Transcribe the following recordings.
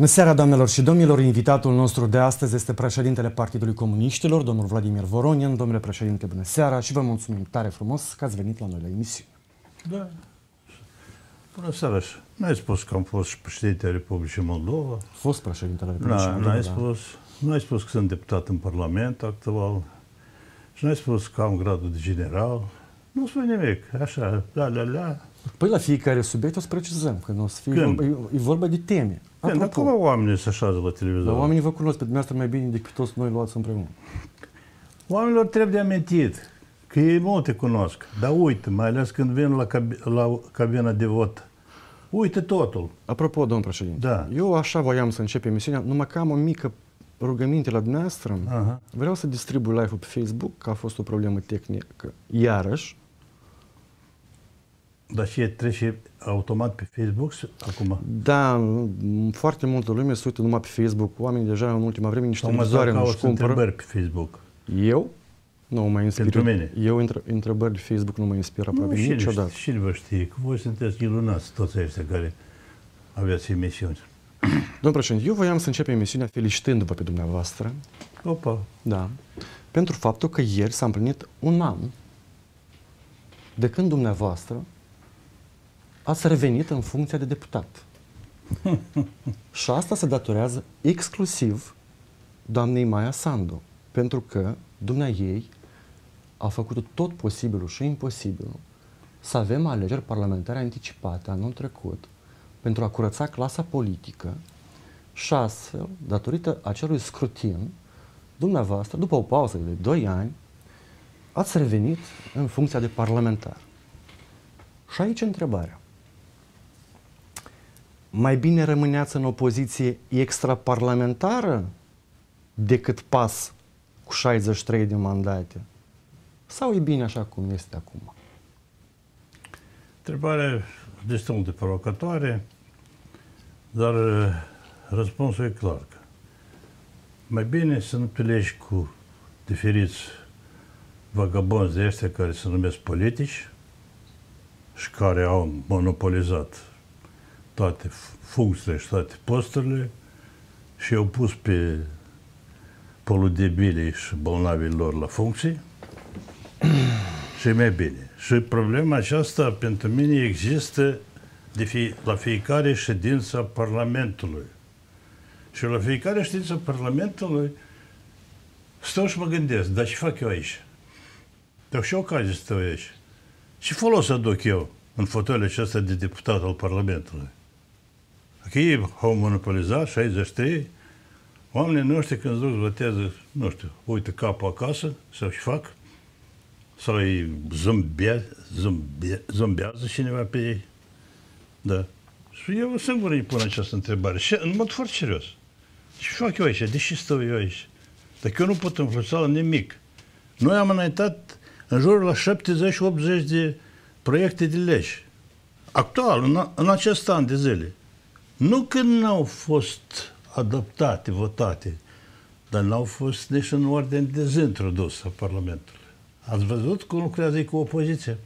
Bună seara, doamnelor și domnilor! Invitatul nostru de astăzi este președintele Partidului Comuniștilor, domnul Vladimir Voronian. Domnule președinte, bună seara și vă mulțumim tare frumos că ați venit la noi la emisiune. Da. Bună seara! N-ai spus că am fost și președinte Republicii Moldova. Fost președintele Republicii Da, Moldova. n-ai da. spus, n-ai spus că sunt deputat în Parlament actual. Și n-ai spus că am gradul de general. Nu spui nimic. Așa, la, la, la. Păi la fiecare subiect o să precizăm, că nu o să fie Când? vorba, e, e vorba de teme. Când, Apropo, acum oamenii se așează la dar televizor. oamenii vă cunosc pe dumneavoastră mai bine decât toți noi luați împreună. Oamenilor trebuie de amintit că ei nu te cunosc. Dar uite, mai ales când vin la, cab- la cabina de vot. Uite totul. Apropo, domnul președinte, Da. eu așa voiam să încep emisiunea, numai că am o mică rugăminte la dumneavoastră. Aha. Vreau să distribui live-ul pe Facebook, că a fost o problemă tehnică. Iarăși, Dar și trece automat pe Facebook acum? Da, m- foarte multă lume se uită numai pe Facebook. Oamenii deja în ultima vreme niște Sau mă televizoare dau nu-și cauți cumpără. întrebări pe Facebook. Eu? Nu mă inspir. Pentru mine. Eu între, întrebări de Facebook nu mă inspir aproape și niciodată. Și vă știe că voi sunteți ilunați toți ăștia care aveți emisiuni. Domnul președinte, eu voiam să încep emisiunea felicitându-vă pe dumneavoastră, Opa, da, pentru faptul că ieri s-a împlinit un an de când dumneavoastră ați revenit în funcția de deputat. și asta se datorează exclusiv doamnei Maia Sandu, pentru că dumnea ei a făcut tot posibilul și imposibilul să avem alegeri parlamentare anticipate anul trecut pentru a curăța clasa politică și astfel, datorită acelui scrutin, dumneavoastră, după o pauză de 2 ani, ați revenit în funcția de parlamentar. Și aici întrebarea. Mai bine rămâneați în opoziție extraparlamentară decât pas cu 63 de mandate? Sau e bine așa cum este acum? întrebare destul de provocatoare, dar uh, răspunsul e clar. că Mai bine să nu te legi cu diferiți vagabonzi de ăștia care se numesc politici și care au monopolizat toate funcțiile și toate posturile și au pus pe poludebilii și bolnavii lor la funcții și e mai bine. Și problema aceasta pentru mine există de fie, la fiecare ședință a Parlamentului. Și la fiecare ședință a Parlamentului stau și mă gândesc, dar ce fac eu aici? Dar și ocazie să stau aici. Ce folos aduc eu în fotoliul acesta de deputat al Parlamentului? Că ei au monopolizat 63, oamenii noștri când se duc să votează, nu știu, uită capul acasă sau ce fac, sau îi zâmbea, zâmbea, zâmbează cineva pe ei. Da. Și eu singur îi pun această întrebare. Și în mod foarte serios. Ce fac eu aici? De ce stau eu aici? Dacă eu nu pot influența la nimic. Noi am înaintat în jurul la 70-80 de proiecte de legi. Actual, în, în acest an de zile. Nu că n-au fost adoptate, votate, dar n-au fost nici în ordine de zi introdus a Parlamentului. Ați văzut cum lucrează cu opoziția?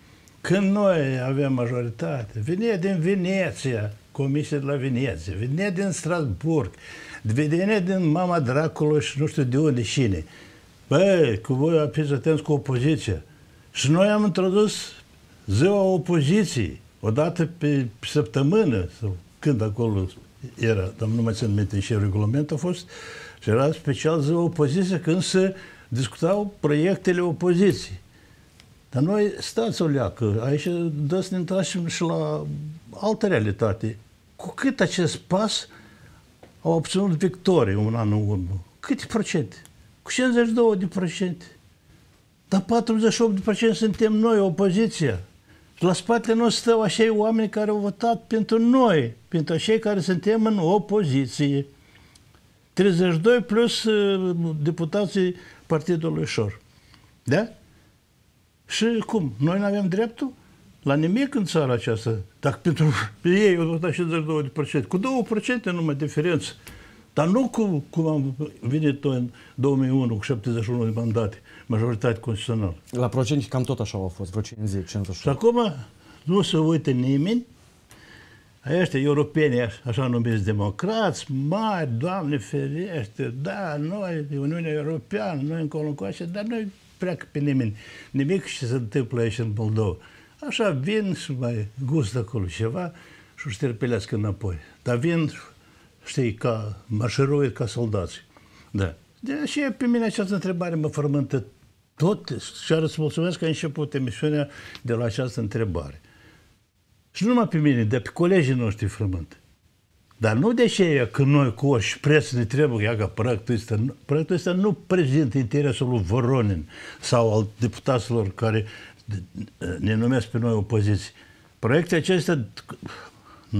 Când noi aveam majoritate, venea din Veneția, comisia de la Veneția, venea din Strasburg, venea din mama dracului și nu știu de unde cine. Băi, cu voi fiți atenți cu opoziția. Și noi am introdus ziua opoziției, o dată pe săptămână, sau când acolo era, dar nu mai țin minte și regulament a fost, și era special ziua opoziției când se discutau proiectele opoziției. Dar noi, stați o leacă, aici dă să ne întoarcem și la altă realitate. Cu cât acest pas au obținut victorie un an în urmă? Câte procente? Cu 52 de procente. Dar 48 de procente suntem noi, opoziția. Și la spatele nostru stau acei oameni care au votat pentru noi, pentru cei care suntem în opoziție. 32 plus uh, deputații Partidului Șor. Da? Și cum? Noi nu avem dreptul? La nimic în țara aceasta. Dacă pentru ei au votat 52%, cu 2% numai diferență. Dar nu cu, cum am venit în 2001 cu 71 de mandate, majoritate constituțională. La procent cam tot așa au fost, vreo 50, 51. Și acum nu se uită nimeni, ăștia europeni, așa numiți democrați, mari, Doamne ferește, da, noi, Uniunea Europeană, noi încolo încoace, dar noi pleacă pe nimeni. Nimic ce se întâmplă aici în Moldova. Așa vin și mai gustă acolo ceva și își șterpelească înapoi. Dar vin, știi, ca marșeroi, ca soldați. Da. De aceea pe mine această întrebare mă frământă tot și să mulțumesc că ai început emisiunea de la această întrebare. Și nu numai pe mine, dar pe colegii noștri frământ. Dar nu de ce că noi cu o preț ne trebuie ca proiectul ăsta. Proiectul ăsta nu prezintă interesul lui Voronin sau al deputaților care ne numesc pe noi opoziție. Proiectul acesta, 99%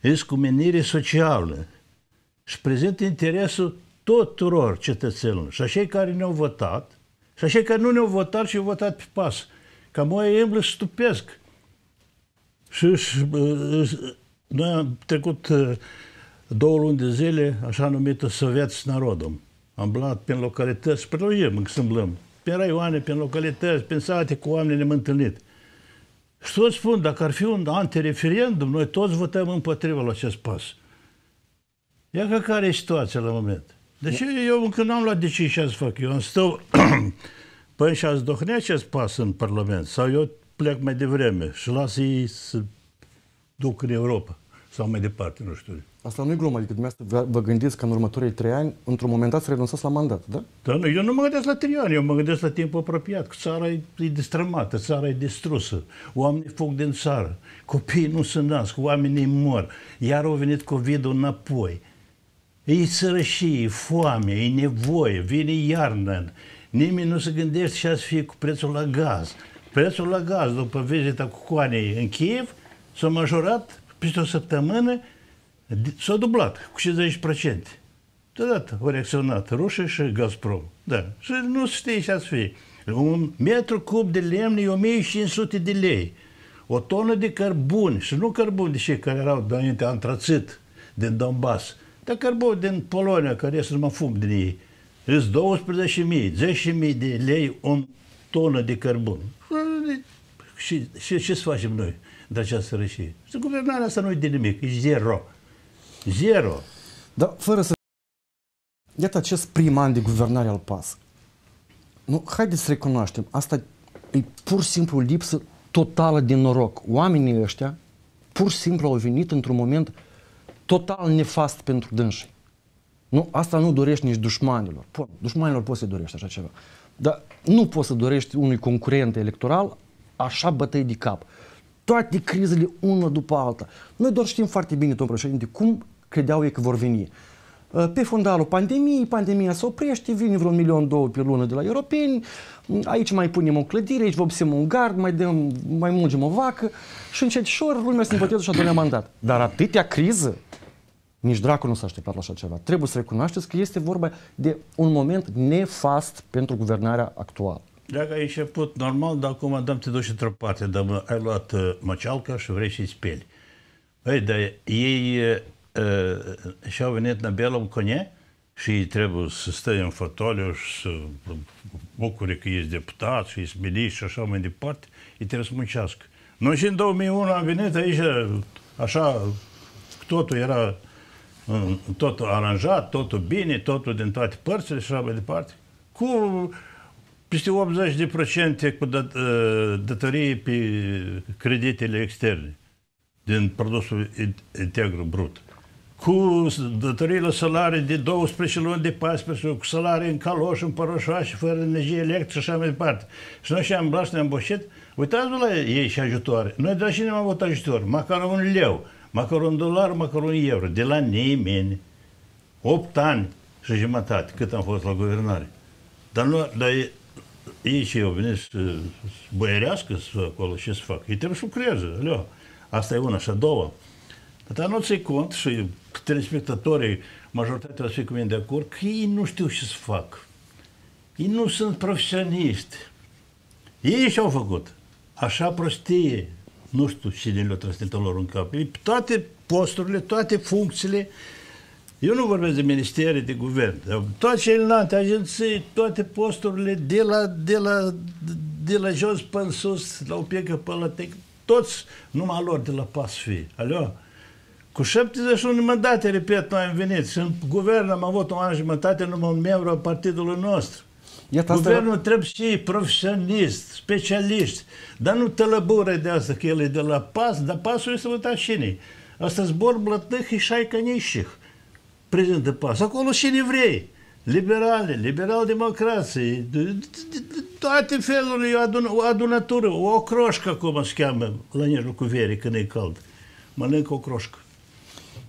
este cu menire socială și prezintă interesul tuturor cetățenilor. Și așa care ne-au votat, și așa care nu ne-au votat și au votat pe pas. Ca moi îmblă stupesc. Și, și noi am trecut două luni de zile, așa numită Soviet Narodom. Am blat prin localități, prelungim încă sâmblăm, prin raioane, prin localități, prin sate, cu oameni ne-am întâlnit. Și toți spun, dacă ar fi un antireferendum, noi toți votăm împotriva la acest pas. Ia că care e situația la moment. Deci eu încă n-am luat decizia să fac. Eu am stau păi și ați dohnea acest pas în Parlament. Sau eu plec mai devreme și las ei să duc în Europa. Sau mai departe, nu știu. Asta nu e glumă, adică dumneavoastră vă gândiți că în următorii trei ani, într-un moment dat, să renunțați la mandat, da? Da, nu, eu nu mă gândesc la trei ani, eu mă gândesc la timpul apropiat, că țara e, e destrămată, țara e distrusă, oamenii fug din țară, copiii nu se nasc, oamenii mor, iar au venit COVID-ul înapoi. E sărășie, e foame, e nevoie, vine iarnă, nimeni nu se gândește ce să fie cu prețul la gaz. Prețul la gaz, după vizita cu Coanei în Kiev, s-a majorat peste o săptămână, s-a dublat cu 50%. Deodată au reacționat rușii și Gazprom. Da. Și nu știe ce să fie. Un metru cub de lemn e 1500 de lei. O tonă de cărbuni, și nu cărbuni de cei care erau înainte antracit din Donbass, dar cărbuni din Polonia, care este numai fum din ei. Sunt 12.000, 10.000 de lei o tonă de cărbun. Și, și ce să facem noi de această sărășie? Și guvernarea asta nu e de nimic, e zero. Zero. Dar fără să... Iată acest prim an de guvernare al PAS. Nu, haideți să recunoaștem, asta e pur și simplu o lipsă totală de noroc. Oamenii ăștia pur și simplu au venit într-un moment total nefast pentru dânsii. Nu, asta nu dorești nici dușmanilor. Po, dușmanilor poți să dorești așa ceva. Dar nu poți să dorești unui concurent electoral așa bătăi de cap. Toate crizele, una după alta. Noi doar știm foarte bine, domnul președinte, cum credeau ei că vor veni. Uh, pe fundalul pandemiei, pandemia se oprește, vine vreo un milion, două pe lună de la europeni, aici mai punem o clădire, aici vopsim un gard, mai, dăm, mai mungem o vacă și încet și lumea se împătează și a doilea mandat. Dar atâtea criză, nici dracu nu s-a așteptat la așa ceva. Trebuie să recunoașteți că este vorba de un moment nefast pentru guvernarea actuală. Dacă ai început normal, dar acum dăm te duci într-o parte, dar ai luat uh, măcealca și vrei să-i speli. Păi, dar ei uh, uh, și-au venit în belul conie și ei trebuie să stai în fotoliu și să bucure că ești deputat și ești miliști și așa mai departe, ei trebuie să muncească. Noi și în 2001 am venit aici, așa, totul era totul aranjat, totul bine, totul din toate părțile și așa mai departe, cu peste 80% cu dat, ă, datorii pe creditele externe din produsul integru brut. Cu datoriile salarii de 12 luni, de 14 cu salarii în caloș, în părășoașe, fără energie electrică și așa mai departe. Și noi și am blat și ne-am boșit. Uitați-vă la ei și ajutoare. Noi de la cine am avut ajutor? Măcar un leu măcar un dolar, măcar un euro, de la nimeni. Opt ani și jumătate, cât am fost la guvernare. Dar, nu, dar ei ce au venit să băierească să acolo, ce să fac? Ei trebuie să lucreze, aleo. Asta e una. Și a doua, dar nu ți cont și telespectatorii, majoritatea o să fie cu mine de acord, că ei nu știu ce să fac. Ei nu sunt profesioniști. Ei și-au făcut. Așa prostie, nu știu cine le-a trăsnit lor în cap. Toate posturile, toate funcțiile, eu nu vorbesc de ministerii, de guvern, toate celelalte agenții, toate posturile, de la, de la, de la jos până sus, la o piecă până la tec, toți numai lor de la PAS fi. Alo? Cu 71 mandate, repet, noi am venit și în guvern am avut un an jumătate numai un membru al partidului nostru. Iată, Guvernul asta... trebuie și profesionist, specialist, dar nu tălăbure de asta că el e de la pas, dar pasul este la cine. Asta zbor blătnih și șaică nișih. Prezintă pas. Acolo cine vrei. Liberale, liberal-democrații, toate felurile, o adunătură, o croșcă, cum se cheamă la cu vere când e cald. Mănâncă o croșcă.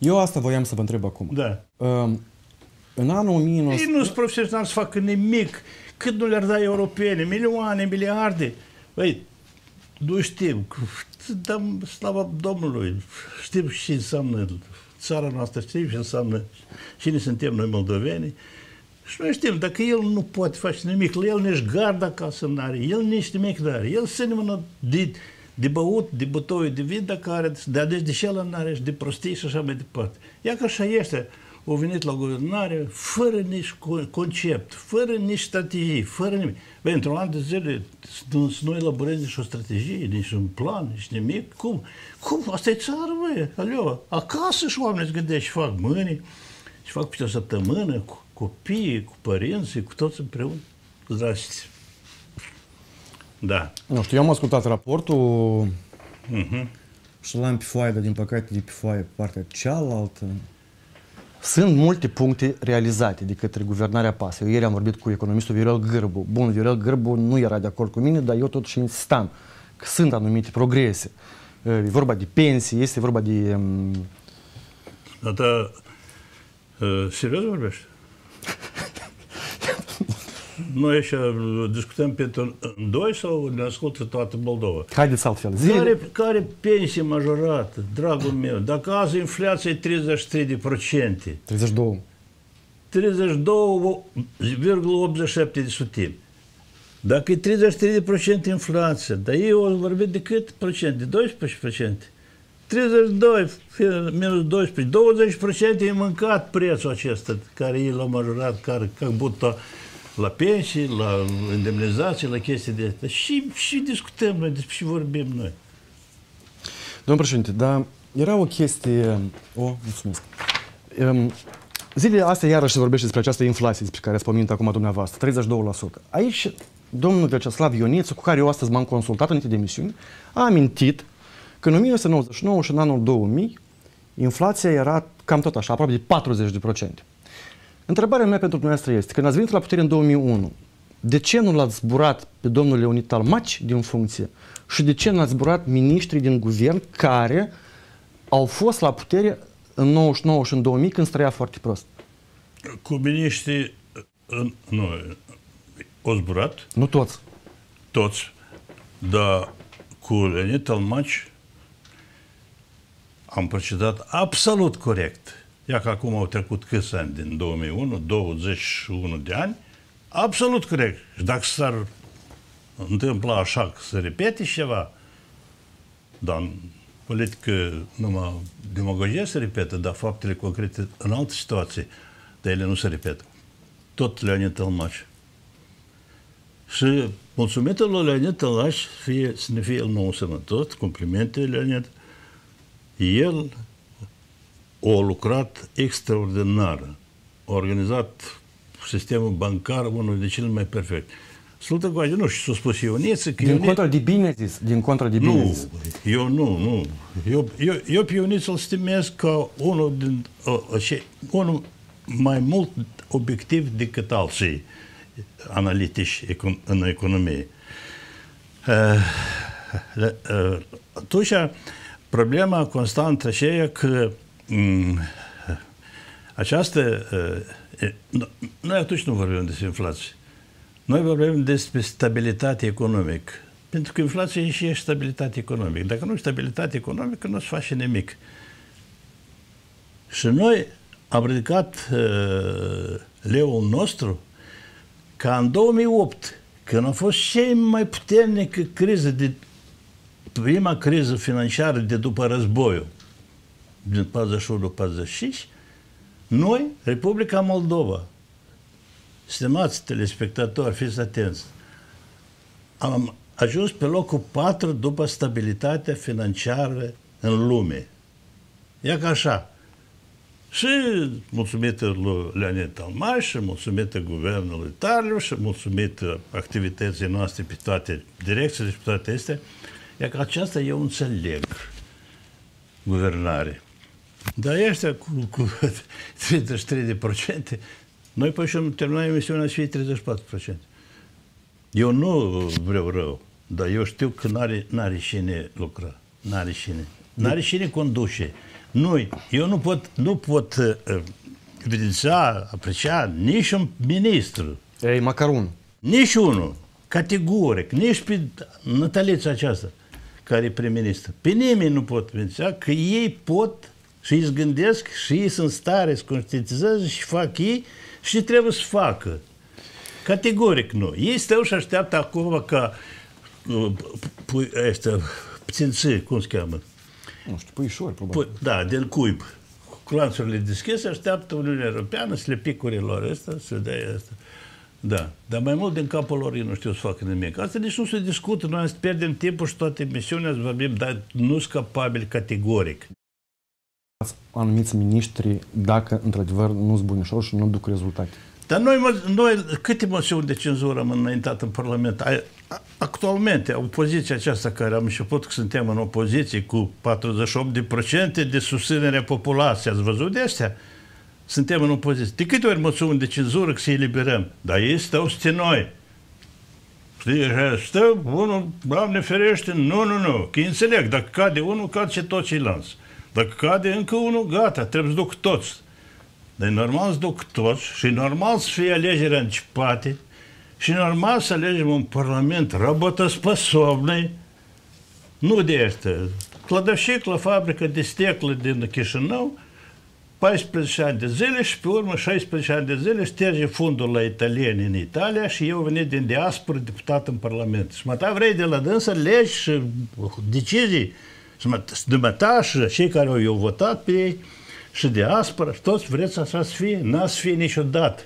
Eu asta voiam să vă întreb acum. Da. Uh, în anul 1900... Ei nu sunt profesionali să facă nimic. Cât nu le-ar da europene? Milioane, miliarde. Băi, nu știm. Dăm slava Domnului. Știm ce înseamnă țara noastră, știm ce înseamnă cine suntem noi moldoveni. Și noi știm, dacă el nu poate face nimic, el nici gard acasă nu are, el nici nimic nu are. El se nimănă de, de băut, de bătoi, de vin, dacă are, de deci de ce șel nu are și de prostii și așa mai departe. Ia că așa este au venit la guvernare fără nici concept, fără nici strategii, fără nimic. Băi, într-un an de zile să nu elaborezi nici o strategie, nici un plan, nici nimic. Cum? Cum? Asta e țară, băi, aleo. Acasă și oamenii îți gândesc și fac mâini, și fac pe o săptămână cu copiii, cu părinții, cu toți împreună. Zdraste. Da. Nu știu, eu am ascultat raportul uh-huh. și l-am pe foaie, dar din păcate de pe foaie pe partea cealaltă. Sunt multe puncte realizate de către guvernarea PAS. Eu ieri am vorbit cu economistul Viorel Gârbu. Bun, Viorel Gârbu nu era de acord cu mine, dar eu totuși insistam că sunt anumite progrese. E vorba de pensii, este vorba de... Um... Dar, uh, serios vorbești? Noi așa discutăm pentru doi sau ne ascultă toată Moldova? Haideți altfel. Zile... Care, care pensie majorată, dragul meu? Dacă azi inflația e 33 de procente. 32. 32,87 de sutimi. Dacă e 33 de procente inflație, dar ei au vorbit de cât procent? De 12 procente. 32 minus 12, 20% e mâncat prețul acesta care ei l-au majorat, care, ca будто la pensii, la indemnizații, la chestii de astea. Și, și discutăm noi, despre ce vorbim noi. Domnul președinte, dar era o chestie... O, mulțumesc. Um, zilele astea iarăși se vorbește despre această inflație despre care ați pomenit acum dumneavoastră, 32%. Aici, domnul Vyacheslav Ioniță, cu care eu astăzi m-am consultat înainte de emisiuni, a amintit că în 1999 și în anul 2000 inflația era cam tot așa, aproape de 40%. Întrebarea mea pentru dumneavoastră este, când ați venit la putere în 2001, de ce nu l-ați zburat pe domnul Leonid Talmaci din funcție și de ce nu ați zburat miniștrii din guvern care au fost la putere în 99 și în 2000 când străia foarte prost? Cu miniștrii, nu, au zburat? Nu toți. Toți, dar cu Leonid Talmaci am procedat absolut corect Ia că acum au trecut câți ani din 2001, 21 de ani, absolut corect. Și dacă s-ar întâmpla așa că se repete ceva, dar în politică numai demagogia se repetă, dar faptele concrete în alte situații, dar ele nu se repetă. Tot Leonid Tălmaș. Și mulțumită lui Leonid Tălmaș, fie, să ne fie el nou sănătos, complimente Leonid, el o lucrat extraordinar. A organizat sistemul bancar unul de cel mai perfect. Slută cu nu știu, s-a spus Ioniță... Că din Ioniță... contra de bine zis, din contra de bine nu, zis. eu nu, nu. Eu, eu, eu pe Ioniță îl stimez ca unul, din, uh, unul mai mult obiectiv decât alții analitici econ, în economie. Uh, uh, atunci, problema constantă aceea că Mm. Această... Noi atunci nu vorbim despre inflație. Noi vorbim despre stabilitate economică. Pentru că inflația e și e stabilitate economică. Dacă nu e stabilitate economică, nu se face nimic. Și noi am ridicat uh, leul nostru ca în 2008, când a fost cea mai puternică criză de prima criză financiară de după războiul, din 41-45, noi, Republica Moldova, stimați telespectatori, fiți atenți, am, ajuns pe locul 4 după stabilitatea financiară în lume. Ia ca așa. Și mulțumită lui Leonid Talmaș, și mulțumită guvernului Tarliu, și mulțumită activității noastre pe toate direcțiile și pe toate astea, ia că aceasta eu înțeleg guvernare. Dar ăștia cu, cu 33%, noi păi și terminat emisiunea să fie 34%. Eu nu vreau rău, dar eu știu că n-are, n-are cine lucra, n-are cine. N-are cine conduce. Noi, eu nu pot, nu pot uh, evidenția, aprecia nici un ministru. Ei, Macaron. Nici unul. Categoric. Nici pe Natalița aceasta, care e prim-ministru. Pe nimeni nu pot evidenția că ei pot și îți gândesc și ei sunt stare să conștientizează și fac ei și trebuie să facă. Categoric nu. Ei stau și așteaptă acum ca uh, ăștia, pținții, cum se cheamă? Nu știu, puișori, probabil. Pu- da, din cuib. Cu lanțurile deschise, așteaptă Uniunea Europeană să le picurilor ăsta, să dea asta. Da, dar mai mult din capul lor ei nu știu să facă nimic. Asta nici nu se discută, noi să pierdem timpul și toate emisiunea să vorbim, dar nu sunt capabili categoric. Anumiți miniștri, dacă într-adevăr nu sunt bunișori și nu duc rezultate. Dar noi, noi câte moțiuni de cenzură am înaintat în Parlament? Actualmente, opoziția aceasta care am început că suntem în opoziție cu 48% de susținere a populației, ați văzut de astea? Suntem în opoziție. De câte ori moțiuni de cenzură că să eliberăm? Dar ei stau noi. Știi, stă unul, Doamne ferește, nu, nu, nu, că înțeleg, dacă cade unul, cade tot ceilalți. Dacă cade încă unul, gata, trebuie să duc toți. Dar e normal să duc toți și e normal să fie alegerea anticipate și e normal să alegem un parlament работоспособный, nu de asta. Clădășic la fabrică de sticlă din Chișinău, 14 ani de zile și pe urmă 16 ani de zile șterge fundul la italieni în Italia și eu venit din diaspora deputat în Parlament. Și mă vrei de la dânsă legi și decizii să mă dămăta și cei care au votat pe ei și diaspora, și toți vreți așa să fie? N-a să fie niciodată.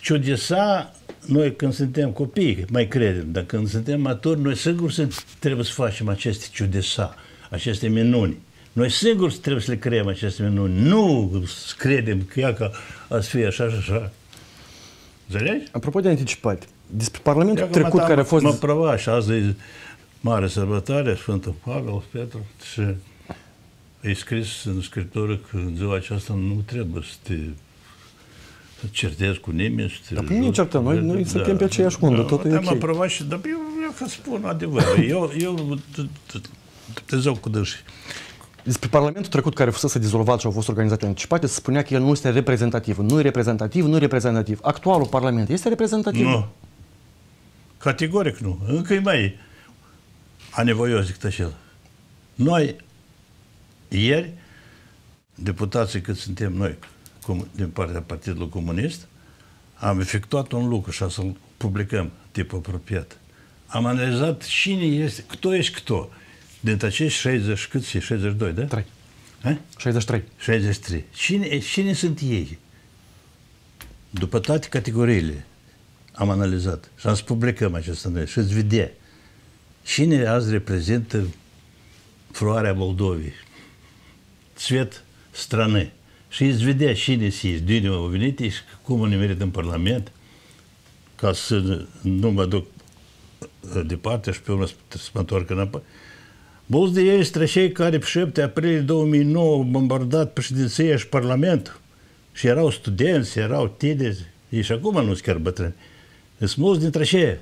Ciudesa, noi când suntem copii, mai credem, dar când suntem maturi, noi sigur trebuie să facem aceste ciudesa, aceste minuni. Noi sigur trebuie să le creăm aceste minuni. Nu să credem că ea că a să fie așa și așa. Înțelegi? Apropo de anticipat, despre Parlamentul trecut care a fost... Mă prova și azi e mare sărbătoare, Sfântul Pavel, Petru, și e scris în scriptură că în ziua aceasta nu trebuie să te să certezi cu nimeni. Să te dar pe nu certăm, noi, noi da, suntem pe aceeași undă, da, totul e ok. Mă prova și, dar eu, eu că spun adevărul, eu, eu te zău cu dânsii. Despre Parlamentul trecut care fusese dizolvat și au fost organizate anticipate, se spunea că el nu este reprezentativ. Nu e reprezentativ, nu e reprezentativ. Actualul Parlament este reprezentativ? Nu. Categoric nu. Încă e mai anevoios decât el. Noi, ieri, deputații cât suntem noi, cum, din partea Partidului Comunist, am efectuat un lucru și să-l publicăm tip apropiat. Am analizat cine este, кто ești кто. Dintre acești 60, cât 62, da? 3. Ha? 63. 63. Cine, cine sunt ei? După toate categoriile am analizat și am să publicăm acest noi și îți vedea Cine azi reprezintă floarea Moldovei? Svet strane. Și îți vedea cine se de unde au venit și cum au nimerit în Parlament, ca să nu mă duc departe și pe urmă să mă întorc înapoi. Mulți de ei sunt care pe 7 aprilie 2009 au bombardat președinția și Parlamentul. Și erau studenți, erau tineri, și acum nu sunt chiar bătrâni. Sunt mulți dintre cei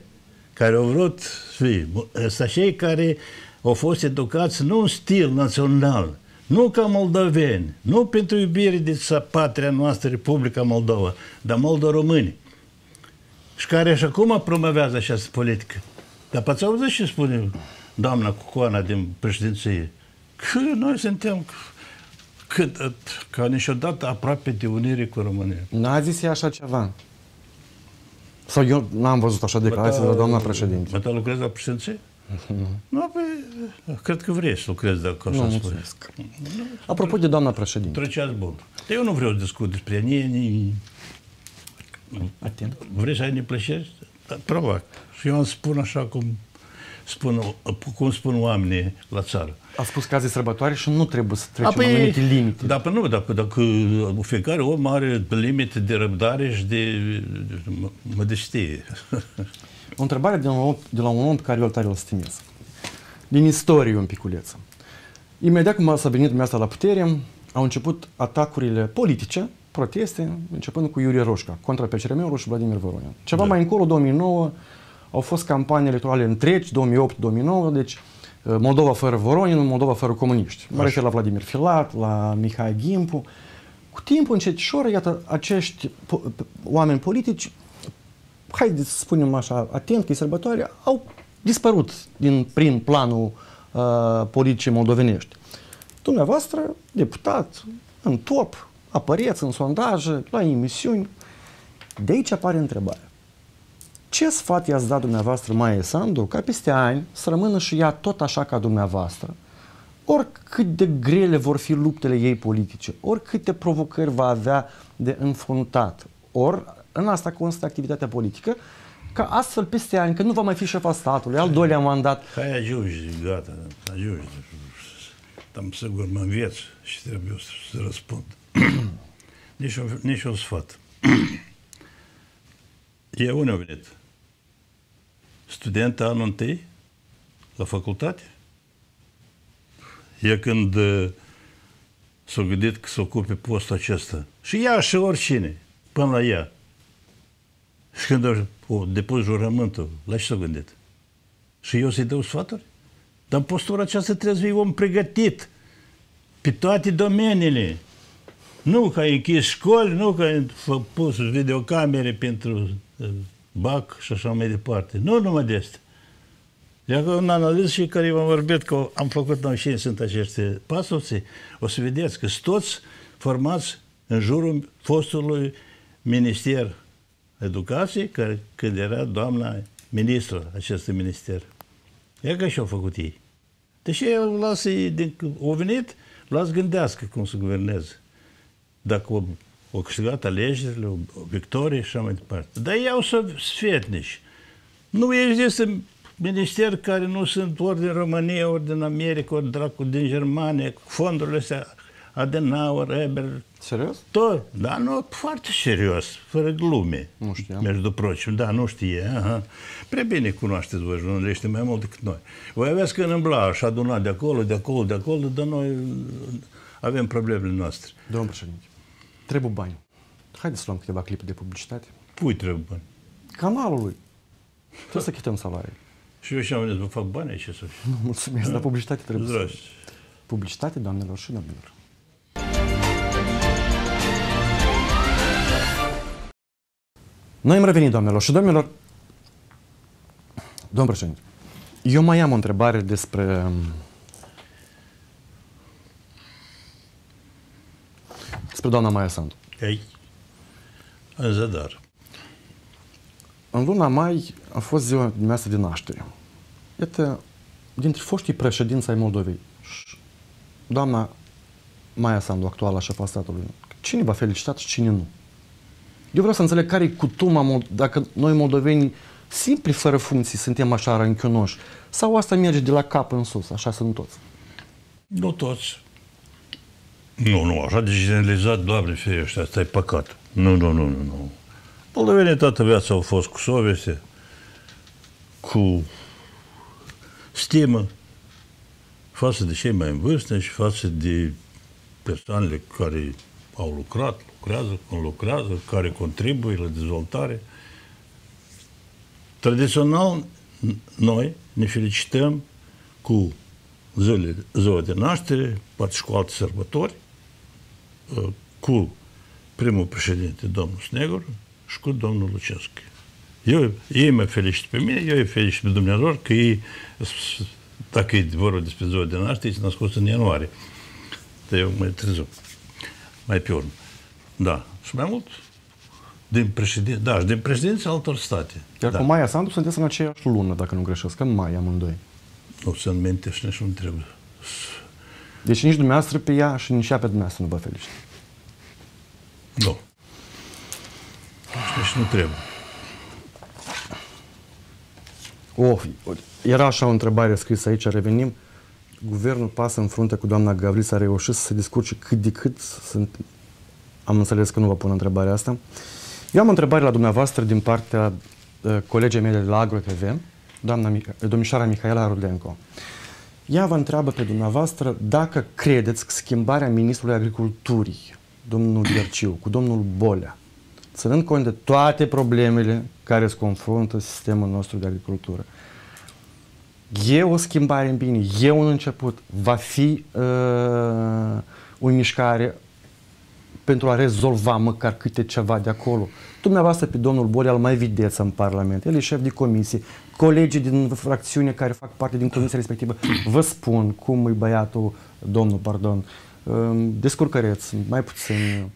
care au vrut fi, sunt cei care au fost educați nu în stil național, nu ca moldoveni, nu pentru iubire de patria noastră, Republica Moldova, dar moldo-români. Și care și acum promovează această politică. Dar poți auzit ce spune doamna Cucoana din președinție? Că noi suntem cât, ca niciodată aproape de unire cu România. N-a zis ea așa ceva. Sau eu n-am văzut așa declarații de la doamna președinte. Mă lucrezi la președinție? Nu, păi, cred că vrei să lucrezi dacă așa nu, mulțumesc. Apropo de doamna președinte. Treceați bun. Eu nu vreau să discut despre ea. Nie, nie... Atent. Vrei să ai neplăceri? Probabil. Și eu îmi spun așa cum spun, cum spun oamenii la țară. A spus că azi e sărbătoare și nu trebuie să trecem păi, anumite limite. Da, păi nu, dacă, dacă fiecare om are limite de răbdare și de modestie. O întrebare de la un om, de la un om pe care eu tare îl stimez. Din istorie un piculeț. Imediat cum s-a venit dumneavoastră la putere, au început atacurile politice, proteste, începând cu Iurie Roșca, contra PCRM-ului și Vladimir Voronin. Ceva da. mai încolo, 2009, au fost campanii electorale întregi, 2008-2009, deci uh, Moldova fără Voronin, Moldova fără comuniști. Mă refer la Vladimir Filat, la Mihai Gimpu. Cu timpul, încetișor, iată, acești po- oameni politici, haideți să spunem așa, atent că e sărbătoare, au dispărut din prin planul uh, politicii moldovenești. Dumneavoastră, deputat, în top, apăreți în sondaje, la emisiuni. De aici apare întrebarea. Ce sfat i-ați dat dumneavoastră Maia Sandu ca peste ani să rămână și ea tot așa ca dumneavoastră, oricât de grele vor fi luptele ei politice, oricâte provocări va avea de înfruntat, ori în asta constă activitatea politică, ca astfel peste ani, că nu va mai fi șefa statului, al doilea mandat. Hai ajungi, gata, ajungi. Am sigur mă înveț și trebuie să răspund. nici, un, nici un sfat. Eu unde au venit? Student anul întâi la facultate? E când uh, s-a gândit că să ocupe postul acesta. Și ea și oricine, până la ea. Și când a depus jurământul, la ce s-a gândit? Și eu să-i dau sfaturi? Dar în postura aceasta trebuie să fii om pregătit pe toate domeniile. Nu că ai închis școli, nu că ai pus videocamere pentru uh, BAC și așa mai departe. Nu numai de asta. Dacă un analiz și care v-am vorbit că am făcut noi și sunt aceste pasoții, o să vedeți că sunt toți formați în jurul fostului Minister Educației, care când era doamna ministră acestui minister. Ia că și-au făcut ei. Deși eu lasă, au venit, las gândească cum să guverneze dacă o, o câștigat alegerile, o, o victorie și așa mai departe. Dar ei să sfetnici. Nu există ministeri care nu sunt ori din România, ori din America, ori dracu din Germania, fondurile astea, Adenauer, Eber. Serios? Tot, da, nu, foarte serios, fără glume. Nu știam. Между prочим, da, nu știe. Aha. Prea bine cunoașteți voi jurnaliști mai mult decât noi. Voi aveți că îmbla și aduna de acolo, de acolo, de acolo, dar noi avem problemele noastre. Domnul președinte, Trebuie bani. Haideți să luăm câteva clipe de publicitate. Cui trebuie bani? Canalului. Trebuie să chităm salarii. Și eu și am vă fac bani aici să Nu, mulțumesc, da. dar publicitate trebuie Zdrasti. să... Publicitate, doamnelor și domnilor. Noi am revenit, doamnelor și domnilor. Domnul președinte, eu mai am o întrebare despre spre doamna Maia Sandu. Ei, în zadar. În luna mai a fost ziua dumneavoastră de naștere. Iată, dintre foștii președinți ai Moldovei, doamna Maia Sandu, actuala șefa statului, cine v-a felicitat și cine nu? Eu vreau să înțeleg care e cutuma, dacă noi moldoveni simpli, fără funcții, suntem așa rânchionoși, sau asta merge de la cap în sus, așa sunt toți? Nu toți. Nu, nu, așa de generalizat, Doamne ferește, asta e păcat. Nu, nu, nu, nu, nu. Moldovenii toată viața au fost cu soveste, cu stimă față de cei mai în vârstă și față de persoanele care au lucrat, lucrează, lucrează, care contribuie la dezvoltare. Tradițional, noi ne felicităm cu zile, ziua de naștere, poate și cu alte sărbători, cu primul președinte, domnul Snegur, și cu domnul Lucescu. Eu, ei mă felicit pe mine, eu îi felicit pe dumneavoastră că ei, dacă e vorba despre ziua de naștere, s-a născut în ianuarie. Dar eu mai târziu, mai pe urmă. Da. Și mai mult, din președinte, da, și din președinți altor state. Iar da. cu Maia Sandu sunteți în aceeași lună, dacă nu greșesc, în mai amândoi. Nu se minte și nici nu trebuie. Deci nici dumneavoastră pe ea și nici ea pe dumneavoastră nu vă felicită. Nu. Și nici nu trebuie. Oh, era așa o întrebare scrisă aici, revenim. Guvernul pasă în frunte cu doamna Gavril s-a reușit să se descurce cât de cât. Sunt... Am înțeles că nu vă pun întrebarea asta. Eu am o întrebare la dumneavoastră din partea uh, colegii mele de la Agro TV, doamna, domnișoara Mihaela Rudenco. Ea vă întreabă pe dumneavoastră dacă credeți că schimbarea Ministrului Agriculturii, domnul Gherciu, cu domnul Bolea, ținând cont de toate problemele care se confruntă sistemul nostru de agricultură, e o schimbare în bine, e un început, va fi uh, o mișcare pentru a rezolva măcar câte ceva de acolo. Dumneavoastră pe domnul Bolea îl mai vedeți în Parlament, el e șef de comisie, colegii din fracțiune care fac parte din comisia respectivă vă spun cum e băiatul, domnul, pardon, descurcăreț, mai puțin.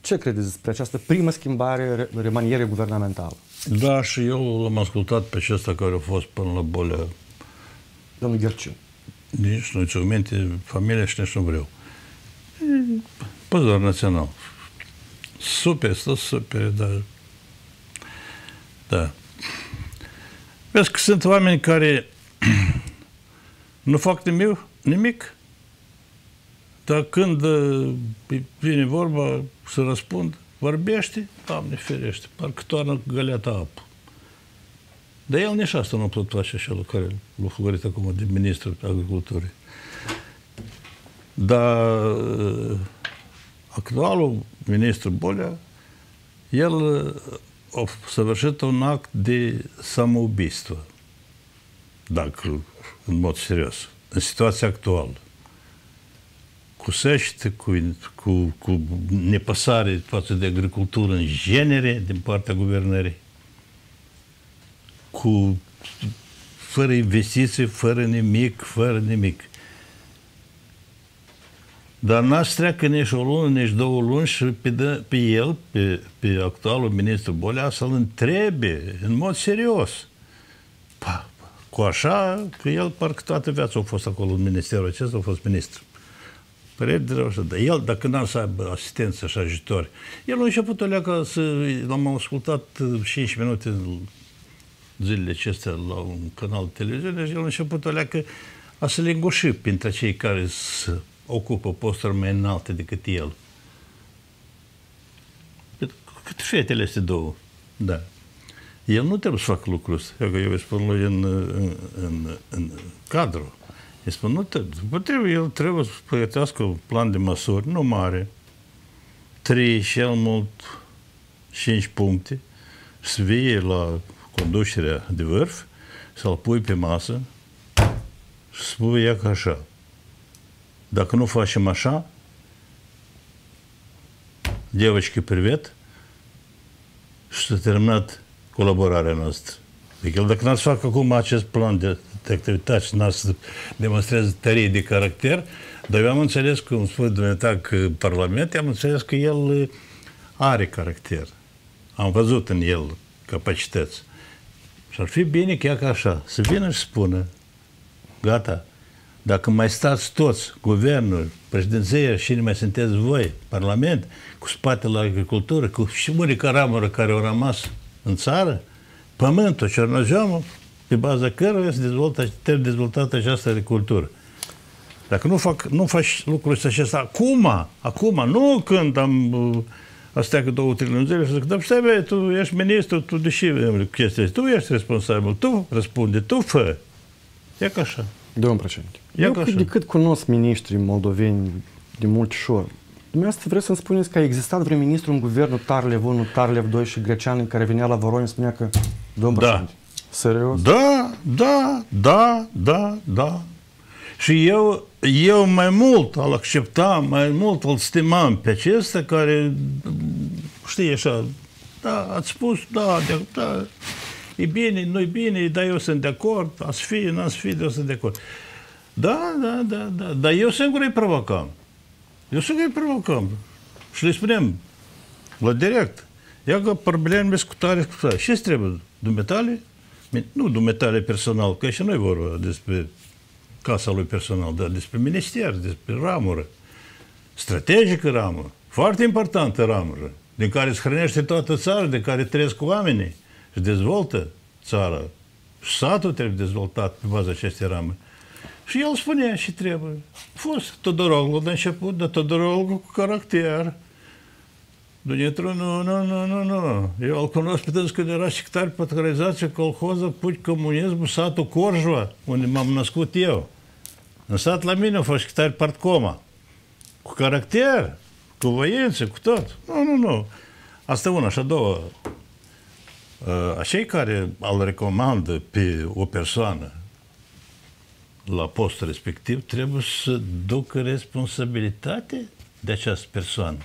Ce credeți despre această primă schimbare, remaniere guvernamentală? Da, și eu l-am ascultat pe acesta care a fost până la bolea. Domnul Gherciu. Nici nu ți minte familia și nici nu vreau. Păzăr național. Super, stă super, dar... Da. Vezi că sunt oameni care nu fac nimic, nimic, dar când uh, vine vorba să răspund, vorbește, Doamne ferește, parcă toarnă găleata apă. Dar el nici asta nu a putut face așa care l-a făcut acum de ministrul agriculturii. Dar uh, actualul ministru Bolea, el uh, a săvârșit un act de samoubistvo, dacă în mod serios, în situația actuală. Cu sește, cu, cu, cu nepăsare față de agricultură în genere din partea guvernării, cu fără investiții, fără nimic, fără nimic. Dar n-aș treacă nici o lună, nici două luni și pe, de, pe el, pe, pe actualul ministru Bolea, să-l întrebe în mod serios. Pa, cu așa că el parcă toată viața a fost acolo în ministerul acesta, a fost ministru. Părere de rău dar el, dacă n-ar să aibă asistență și ajutori, el a început o leacă să, l-am ascultat 5 minute zilele acestea la un canal de televiziune și el a început o leacă a să le înguși printre cei care să ocupă posturi mai înalte decât el. Cât fetele este două. Da. El nu trebuie să facă lucrul ăsta. Eu, eu îi spun lui în, în, în, în cadru. Îi spun, nu trebuie. trebuie. El trebuie să pregătească un plan de măsuri, nu mare, trei, cel mult, cinci puncte, să vie la conducerea de vârf, să-l pui pe masă și să spui ea ca așa. Dacă nu facem așa, девочки, привет, și s-a terminat colaborarea noastră. Adică dacă n-ați fac acum acest plan de, de activitate și n-ați demonstrează tărie de caracter, dar eu am înțeles, cum spune dumneavoastră, că Parlament, am înțeles că el are caracter. Am văzut în el capacități. Și ar fi bine chiar ca așa, să vină și spună, gata, dacă mai stați toți, guvernul, președinția și nu mai sunteți voi, Parlament, cu spatele la agricultură, cu și mulica ramură care au rămas în țară, pământul, cernozeamul, pe baza căruia se dezvoltă, trebuie dezvoltată această agricultură. Dacă nu, fac, nu faci lucrul acesta acum, acum, nu când am uh, astea cu două, trei luni zile și zic, dar stai, bă, tu ești ministru, tu deși chestia tu ești responsabil, tu răspunde, tu fă. E ca așa. Domnul președinte, eu cât de cât cunosc ministrii moldoveni de multișor, Dumneavoastră vreți să-mi spuneți că a existat vreun ministru în guvernul Tarlev 1, Tarlev 2 și Grecean care venea la Voronin și spunea că, domnul da. președinte, serios? Da, da, da, da, da. Și eu, eu mai mult îl acceptam, mai mult îl stimam pe acesta care, știi așa, da, ați spus, da, de, da, e bine, nu e bine, dar eu sunt de acord, ați fi, nu ați fi, eu sunt de acord. Da, da, da, da, dar eu singur îi provocam. Eu singur îi provocam. Și le spunem, la direct, ia că probleme cu tare, cu tare. Ce trebuie? Dumetale? Nu dumetale personal, că și nu e vorba despre casa lui personal, dar despre minister, despre ramură. Strategică ramură. Foarte importantă ramură, din care se hrănește toată țara, de care trăiesc oamenii și dezvoltă țara satul trebuie dezvoltat pe baza acestei rame. Și el spunea și trebuie. A fost Todoroglu de început, dar Todoroglu cu caracter. Dumitru, nu, nu, nu, nu, nu. Eu îl cunosc pe tăți când era secretar pe organizație colhoză Puci Comunismul, satul Corjua, unde m-am născut eu. În sat la mine a fost secretar partcoma. Cu caracter, cu voință, cu tot. Nu, nu, nu. Asta una. Și a doua, cei care îl recomandă pe o persoană la postul respectiv trebuie să ducă responsabilitate de această persoană.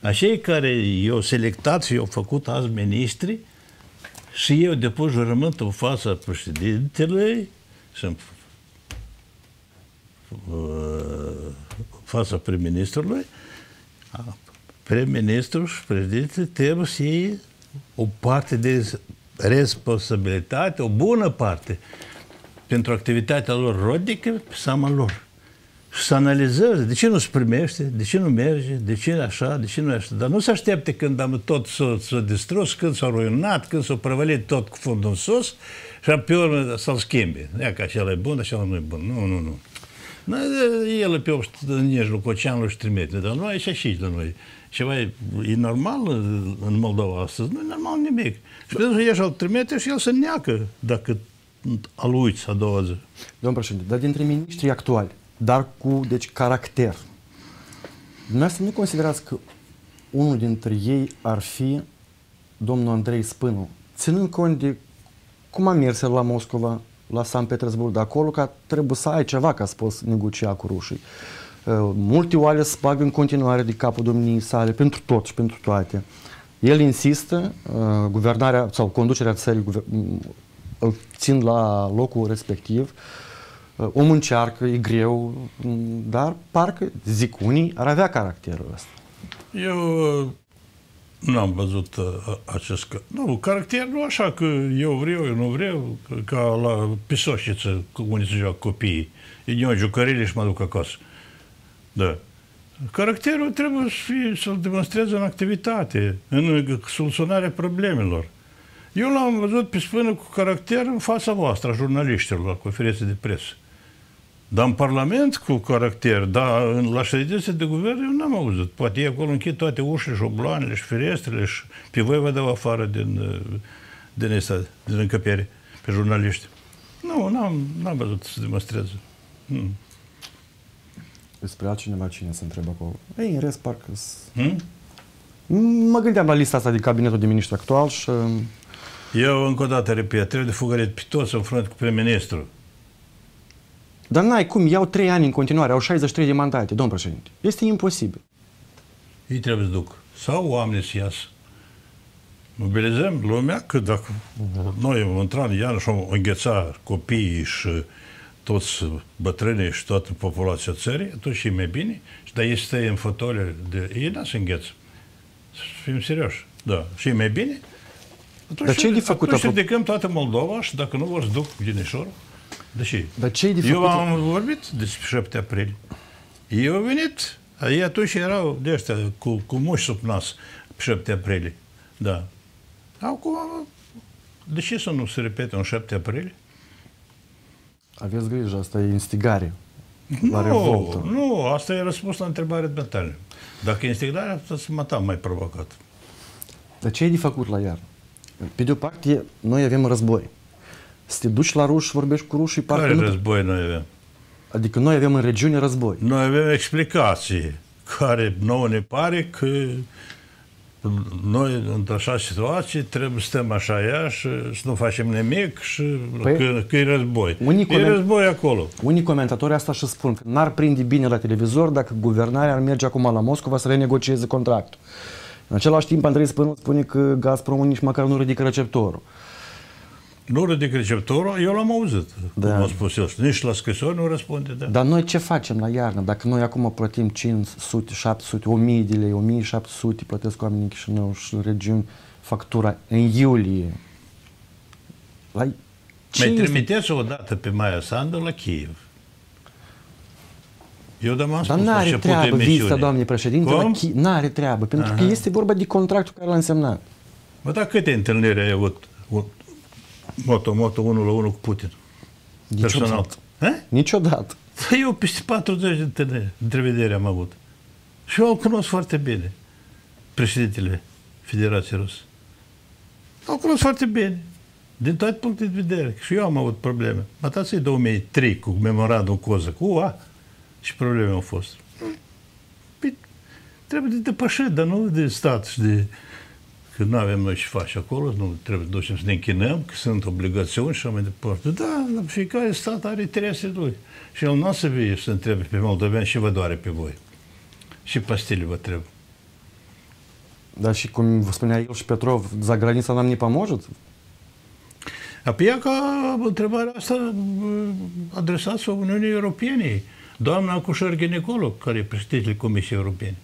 Acei care i-au selectat și i-au făcut azi ministri și eu depus jurământul în fața președintelui și în fața prim-ministrului, prim-ministrul și președintele trebuie să iei o parte de responsabilitate, o bună parte, pentru activitatea lor rodică pe seama lor. Și să analizeze de ce nu se primește, de ce nu merge, de ce așa, de ce nu așa. Dar nu se aștepte când am tot s-a, s-a distrus, când s-a ruinat, când s-a prăvălit tot cu fundul în sus și pe urmă să-l schimbe. Ia că acela e bun, acela nu e bun. Nu, nu, nu. El pe în mijlocul oceanului și trimite, dar noi și și la noi. Ceva e, e normal în Moldova astăzi, nu e normal nimic. Și pentru că el trimite și el să neacă dacă al uiți a doua zi. Domnul președinte, dar dintre miniștrii actuali, dar cu deci, caracter, dumneavoastră nu considerați că unul dintre ei ar fi domnul Andrei Spânu, ținând cont de cum a mers la Moscova, la San Petersburg, de acolo, că trebuie să ai ceva ca să poți negocia cu rușii. Uh, multe oale se bagă în continuare de capul domniei sale, pentru tot și pentru toate. El insistă, uh, guvernarea sau conducerea țării îl țin la locul respectiv, uh, omul încearcă, e greu, dar parcă, zic unii, ar avea caracterul ăsta. Eu nu am văzut uh, acest... Nu, caracter nu așa că eu vreau, eu nu vreau, ca la pisoșiță, unde se joacă copiii. Eu iau jucările și mă duc acasă. Da. Caracterul trebuie să fie, să-l demonstreze în activitate, în soluționarea problemelor. Eu l-am văzut pe spână cu caracter în fața voastră, a jurnaliștilor, la conferințe de presă. Dar în Parlament cu caracter, dar la ședințe de guvern eu n-am auzit. Poate e acolo închid toate ușile și șobloanele și ferestrele și pe voi vă dau afară din, din, asta, din încăpere, pe jurnaliști. Nu, n-am, n-am văzut să demonstreze. Hmm. Despre altcineva cine se întrebă acolo? Ei, în rest, parcă... Hmm? Mă gândeam la lista asta de cabinetul de miniștri actual și... Eu, încă o dată, repet, trebuie de fugărit pe toți în frunte cu prim-ministru. Dar n-ai cum, iau trei ani în continuare, au 63 de mandate, domn președinte. Este imposibil. Ei trebuie să duc. Sau oamenii să iasă. Mobilizăm lumea că dacă noi vom intra în iară și vom îngheța copiii și toți bătrânii și toată populația țării, atunci e mai bine. Și dar este în fotole de ei n să îngheță. Să fim serioși. Da. Și e mai bine. Atunci, Dar ce e de făcut? Atunci ridicăm toată Moldova și dacă nu vor să duc Dinișor, de ce? Dar ce e de Eu făcut? am vorbit despre 7 aprilie. Ei au venit, ei atunci erau de ăștia cu, cu muși sub nas pe 7 aprilie. Da. Acum, de ce să nu se repete un 7 aprilie? Aveți grijă, asta e instigare. La nu, revoltă. nu, asta e răspuns la întrebare de metale. Dacă e instigare, asta să mă mai provocat. Dar ce e de făcut la iarnă? Pe de o parte, noi avem război. Să te duci la ruși, vorbești cu rușii, parcă Care nu... război noi avem? Adică noi avem în regiune război. Noi avem explicații care nouă ne pare că noi, într așa situație, trebuie să stăm așa ea și să nu facem nimic și Păi, că, că e război. unii e coment- război acolo. Unii comentatori asta și spun că n-ar prinde bine la televizor dacă guvernarea ar merge acum la Moscova să renegocieze contractul. În același timp, Andrei Spânu spune că Gazprom nici măcar nu ridică receptorul. Nu ridic receptorul, eu l-am auzit, Da. cum a spus el. Nici la scrisori nu răspunde. Da. Dar noi ce facem la iarnă? Dacă noi acum plătim 500, 700, 1000 de lei, 1700 plătesc oamenii în Chișinău și în regiuni factura în iulie. La... Ce Mai este? trimiteți o dată pe Maia Sandu la Kiev. Eu de am Dar spus la n-are începutul treabă emisiunii. vizita, doamne președinte, la Cum? Chi- n-are treabă, pentru că Aha. este vorba de contractul care l-a însemnat. Bă, dar câte întâlniri ai avut? O- moto, moto 1 la 1 cu Putin. Personal. Niciodată. Eh? Niciodată. Eu peste 40 de întâlniri, întrevedere am avut. Și eu îl cunosc foarte bine, președintele Federației Rusă. Îl cunosc foarte bine, din toate punctele de vedere. Și eu am avut probleme. Matați-i 2003 cu memorandum coză, cu UA, și probleme au fost. Păi, trebuie de depășit, dar nu de stat și de... Că nu avem noi ce face acolo, nu trebuie să ducem să ne închinăm, că sunt obligațiuni și așa mai departe. Da, dar fiecare stat are interesele lui. Și el nu o să vie să întrebe pe moldoveani și vă doare pe voi. Și pastile vă trebuie. Dar și cum vă spunea el și Petrov, za granița нам не поможет? Apoi ea ca întrebarea asta uh, adresați-o Uniunii Europene. Doamna acușor ginecolog, care e președintele Comisiei Europene.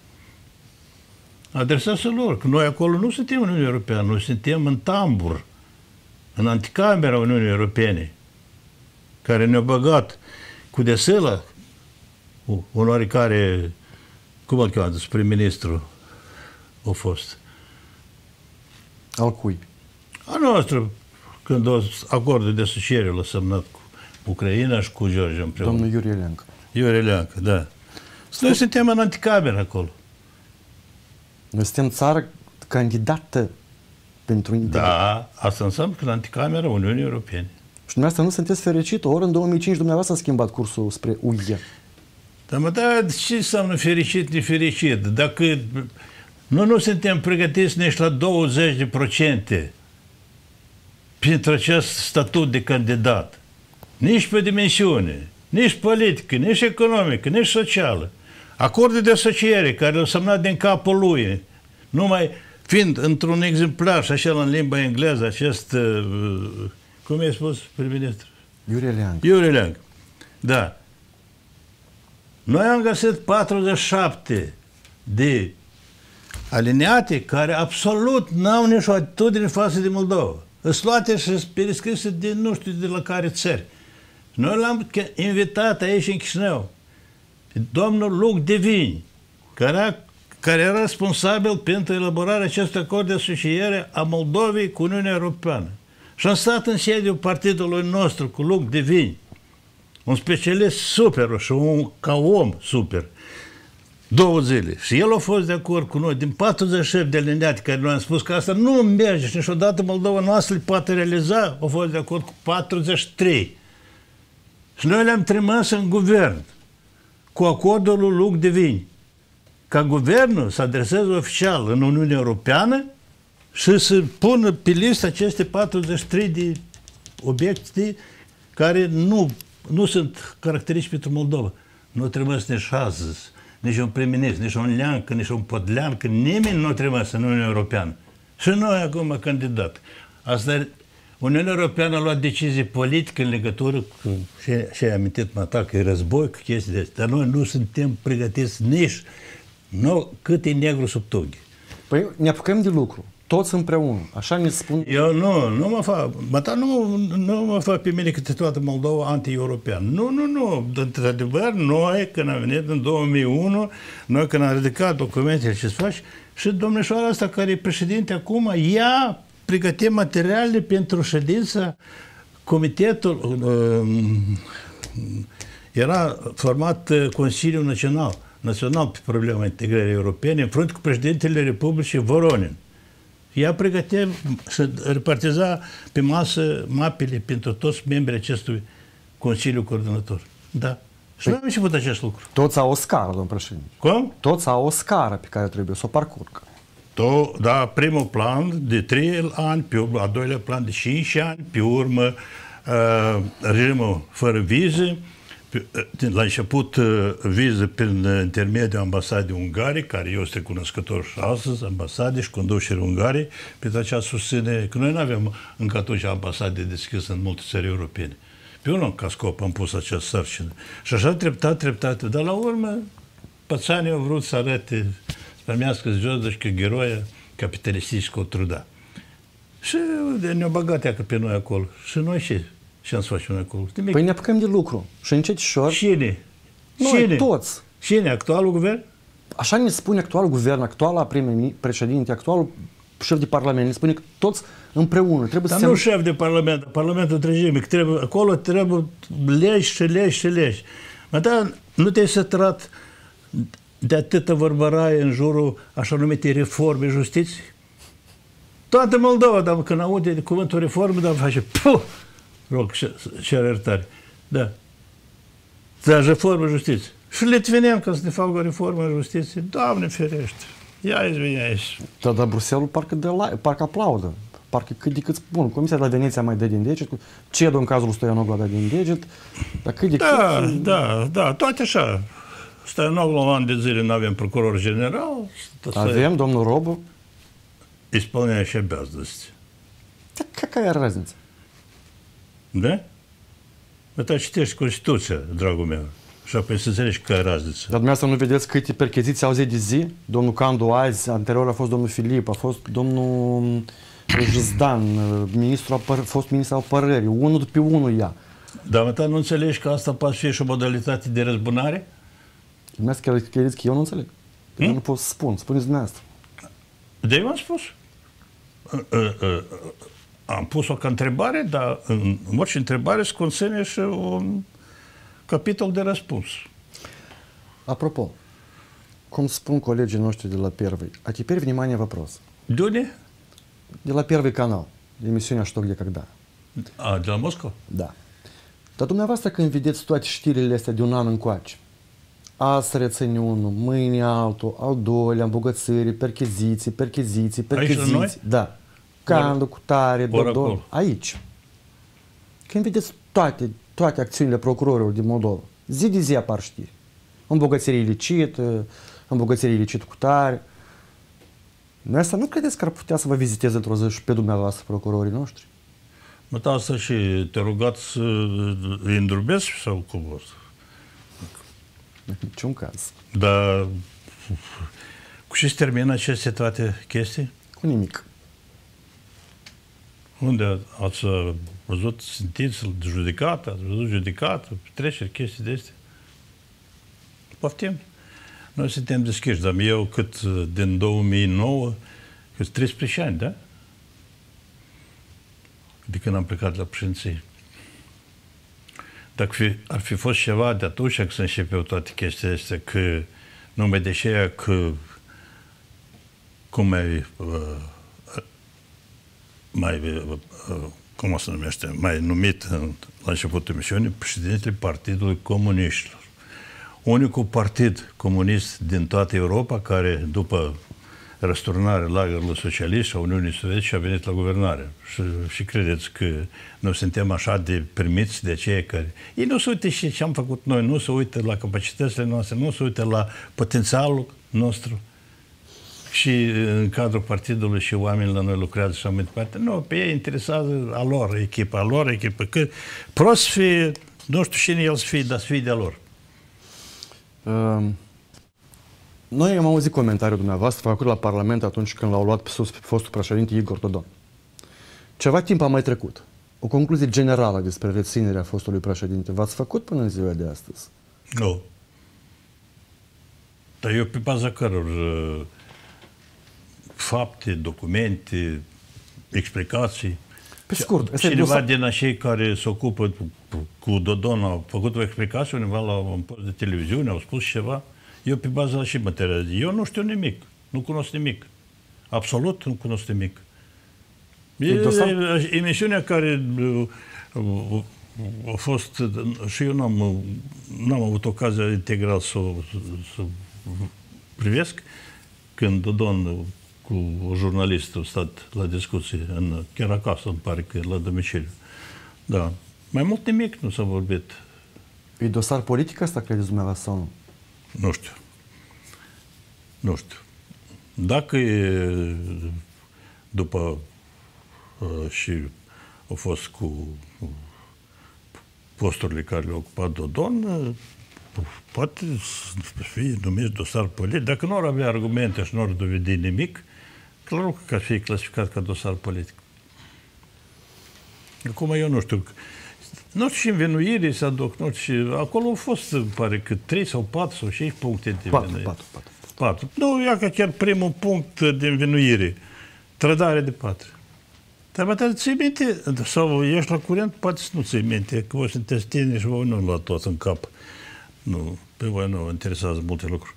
Adresați-o lor, că noi acolo nu suntem în Uniunea Europeană, noi suntem în tambur, în anticamera Uniunii Europene, care ne-a băgat cu desela un oarecare, cum îl cheamă, prim-ministru a fost. Al cui? A noastră, când o acordul de asociere l-a semnat cu Ucraina și cu Georgia împreună. Domnul Iurie Leancă. Iure Leancă, da. Noi suntem în anticameră acolo. Noi suntem țară candidată pentru integrare. Da, asta înseamnă că în anticameră Uniunii Europene. Și dumneavoastră nu sunteți fericit? Ori în 2005 dumneavoastră a schimbat cursul spre UE. Dar mă, da, ce înseamnă fericit, nefericit? Dacă noi nu suntem pregătiți nici la 20 de procente pentru acest statut de candidat, nici pe dimensiune, nici politică, nici economică, nici socială. Acordul de asociere care l-a semnat din capul lui, numai fiind într-un exemplar și așa în limba engleză acest, uh, cum i-a spus prim-ministru? Iurie Leancă. Iurie Leancă. Da. Noi am găsit 47 de alineate care absolut n-au nicio atitudine față de Moldova. Îs luate și sunt perescrise de nu știu de la care țări. Noi l-am invitat aici în Chișinău pe domnul Luc Devin, care, a, care era responsabil pentru elaborarea acestui acord de asociere a Moldovei cu Uniunea Europeană. Și am stat în sediul partidului nostru cu Luc Devin, un specialist super și un ca om super două zile. Și el a fost de acord cu noi, din 47 de alineate care noi am spus că asta nu merge și niciodată Moldova noastră le poate realiza, a fost de acord cu 43. Și noi le-am trimis în guvern cu acordul lui Luc de Vini, ca guvernul să adreseze oficial în Uniunea Europeană și să pună pe listă aceste 43 de obiecte care nu, nu sunt caracteristici pentru Moldova. Nu trebuie să ne șază nici un prim-ministru, nici un leancă, nici un podleancă, nimeni nu trebuie să în Uniunea Europeană. Și noi acum candidat. Asta Uniunea Europeană a luat decizii politică în legătură cu ce, ce ai amintit mata, că e război, cu chestii de astea. Dar noi nu suntem pregătiți nici nu, cât e negru sub tughi. Păi ne apucăm de lucru. Toți împreună. Așa ne spun. Eu nu, nu mă fac, măta nu, nu mă fac pe mine că toată Moldova anti-european. Nu, nu, nu. Într-adevăr, noi, când am venit în 2001, noi când am ridicat documentele ce se faci, și domnișoara asta care e președinte acum, ea pregătim materiale pentru ședința Comitetul uh, era format uh, Consiliul Național, Național pe problema integrării europene, în frunte cu președintele Republicii Voronin. Ea pregătea să repartiza pe masă mapele pentru toți membrii acestui Consiliu Coordonator. Da. Și păi, noi am început acest lucru. Toți au o scară, domnul președinte. Cum? Toți au o scară pe care trebuie să o parcurgă. To, da, primul plan de 3 ani, pe urmă, a doilea plan de 5 ani, pe urmă uh, regimul fără vize, la început uh, viză prin intermediul ambasadei Ungariei, care eu sunt recunoscător și astăzi, ambasade și conducere Ungariei, pentru aceea susține, că noi nu avem încă atunci ambasade deschise în multe țări europene. Pe unul ca scop am pus această sarcină. Și așa treptat, treptat, dar la urmă pățanii au vrut să arate armească звездочка героя capitalistică truda. Și ne-au băgat ea pe noi acolo. Și noi ce? Ce am să facem noi acolo? Nimic. Păi ne apucăm de lucru. Și încet și Cine? Noi, Cine? toți. Cine? Actualul guvern? Așa ne spune actualul guvern, actuala președinte, actualul șef de parlament, ne spune că toți împreună trebuie Dar să nu se... șef de parlament, parlamentul întregime, că trebuie, acolo trebuie legi și legi și legi. Mă, da, nu te-ai săturat de atâta vorbăraie în jurul așa numite reforme justiției? Toată Moldova, dar când aude de cuvântul reformă, dar face, puh, rog, cer iertare. Da. Dar reformă justiție. Și litvineni, ca să ne facă o reformă în justiție, Doamne ferește, ia izvine aici. Da, dar Bruxelles parcă, de la, parcă aplaudă. Parcă cât de cât spun. Comisia de la Veneția mai dă din deget, CEDO în cazul Stoianoglu a dat din deget, dar cât de Da, cât... da, da, toate așa. Stoianoglu la un an de zile nu avem procuror general. Avem, domnul Robu. Исполняющий обязанности. Так какая разница? Da? Это citești Constituția, dragul meu. Și apoi să înțelegi care e razniță. Dar dumneavoastră nu vedeți câte percheziții au zi de zi? Domnul Candu azi, anterior a fost domnul Filip, a fost domnul Jizdan, ministru apăr- fost ministru al apărării, unul după unul ia. Dar mă, nu înțelegi că asta poate fi și o modalitate de răzbunare? Dumneavoastră chiar credeți că eu nu înțeleg? Că eu nu pot să spun, spuneți dumneavoastră. De eu am spus. Uh, uh, uh, Am pus-o ca întrebare, dar în orice întrebare se conține și un capitol de răspuns. Apropo, cum spun colegii noștri de la Первый, а теперь внимание вопрос. De unde? De la Первый канал, emisiunea Ștoc de Когда. A, de la Moscova? Da. Dar dumneavoastră când vedeți toate știrile astea de un an încoace, azi reține unul, mâine altul, al doilea, îmbogățiri, percheziții, percheziții, Aici la percheziții. noi? Da. Candu, cu tare, ori Dodon. acolo? Aici. Când vedeți toate, toate acțiunile procurorilor din Moldova, zi de zi apar știri. Îmbogățire ilicită, îmbogățire ilicită cu tare. Noi asta nu credeți că ar putea să vă viziteze într-o zi și pe dumneavoastră procurorii noștri? Mă, da, asta și te rugați să îi îndrubesc sau cum o să? În niciun caz. Dar cu ce se termină aceste toate chestii? Cu nimic. Unde ați uh, văzut sentință de judecată, ați văzut judecată, treceri, chestii de astea? Poftim. Noi suntem deschiși, dar eu cât uh, din 2009, cât 13 ani, da? De când am plecat la președinție. Dacă fi, ar fi fost ceva de atunci când se începeau toate chestiile astea, că numai de aceea că cum ai uh, mai, uh, uh, cum o să numește, mai numit în, la începutul emisiunii, președintele Partidului Comuniștilor. Unicul partid comunist din toată Europa care, după răsturnarea lagărului socialist și a Uniunii Sovietice, a venit la guvernare. Și, și credeți că noi suntem așa de primiți de cei care... Ei nu se uită și ce am făcut noi, nu se uită la capacitățile noastre, nu se uită la potențialul nostru și în cadrul partidului și oamenii la noi lucrează și așa mai departe. Nu, pe ei interesează a lor echipa, a lor echipă. Că prost să fie, nu știu cine el să fie, dar să fie de-a lor. Uh, noi am auzit comentariul dumneavoastră făcut la Parlament atunci când l-au luat pe sus pe fostul președinte Igor Dodon. Ceva timp a mai trecut. O concluzie generală despre reținerea fostului președinte v-ați făcut până în ziua de astăzi? Nu. Dar eu pe baza căror uh, fapte, documente, explicații. Pe scurt, ăsta e Cineva dosar- din acei care se ocupă cu, cu Dodon a făcut o explicație undeva la un post de televiziune, au spus ceva. Eu pe baza și material. Eu nu știu nimic. Nu cunosc nimic. Absolut nu cunosc nimic. E, dosar? e emisiunea care uh, uh, a fost, uh, și eu n-am, uh, n-am avut ocazia integral să, o- să, să privesc, când Dodon uh, cu o jurnalistă a stat la discuție, în, chiar acasă, îmi pare că la domiciliu. Da. Mai mult nimic nu s-a vorbit. E dosar politic asta, credeți dumneavoastră sau nu? Nu știu. Nu știu. Dacă e după uh, și a fost cu posturile care le-a ocupat Dodon, uh, poate să fie numit dosar politic. Dacă nu ar avea argumente și nu ar dovedi nimic, clar că ar fi clasificat ca dosar politic. Acum eu nu știu. Nu știu și învinuirii se aduc, nu știu, și acolo au fost, îmi pare că 3 sau 4 sau 5 puncte de Patru, învinuire. patru, patru. Patru. Nu, ia că chiar primul punct de învinuire. Trădare de patrie. Dar mă ți minte, sau ești la curent, poate să nu ți minte, că voi sunteți tineri și voi nu luat toți în cap. Nu, pe voi nu interesează multe lucruri.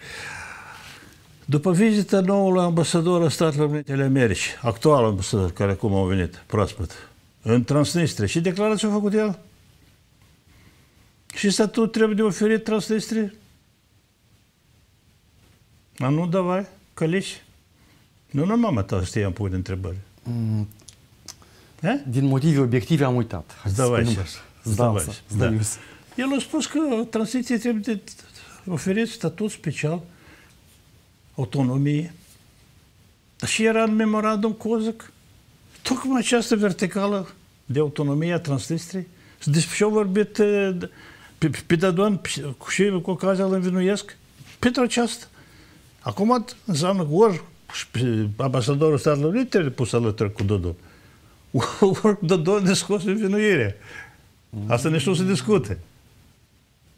După vizita noului ambasador al Statelor Unite ale Americii, actual ambasador, care acum a venit, proaspăt, în Transnistria, și declarația a făcut el? Și statut trebuie de oferit Transnistria? A nu, давай, căliși. Nu, nu, mama ta știa am pune întrebări. Mm. Din motive obiective am uitat. Zdavași. Zdavași. Da. El a spus că tranziție trebuie de oferit statut special autonomie. Și era în memorandum Cozac tocmai această verticală de autonomie a Transnistriei. Despre ce au vorbit pe, pe Dadon și cu ocazia îl învinuiesc pentru aceasta. Acum înseamnă că ori ambasadorul Statelor Unite trebuie pus alături cu Dodon. Ori Dodon ne scos învinuire. Asta nici nu se discute.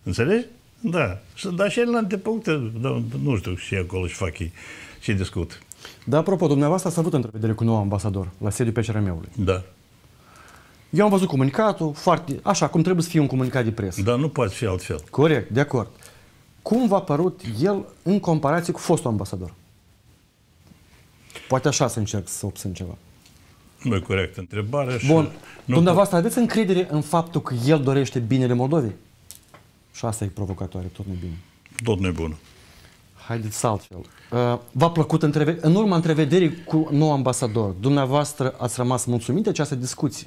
Înțelegi? Da. Dar și alte puncte, da, nu știu ce acolo și fac ei, ce discut. Da, apropo, dumneavoastră ați avut întrevedere cu nou ambasador la sediul PCRM-ului. Da. Eu am văzut comunicatul, foarte, așa, cum trebuie să fie un comunicat de presă. Dar nu poate fi altfel. Corect, de acord. Cum v-a părut el în comparație cu fostul ambasador? Poate așa să încerc să obțin ceva. Nu e corect întrebarea. Bun. Nu Dumneavoastră aveți încredere în faptul că el dorește binele Moldovei? Și asta e provocatoare, tot nebine. Tot nebună. Haideți altfel. Uh, v-a plăcut întreve- în urma întrevederii cu nou ambasador, dumneavoastră ați rămas mulțumit de această discuție?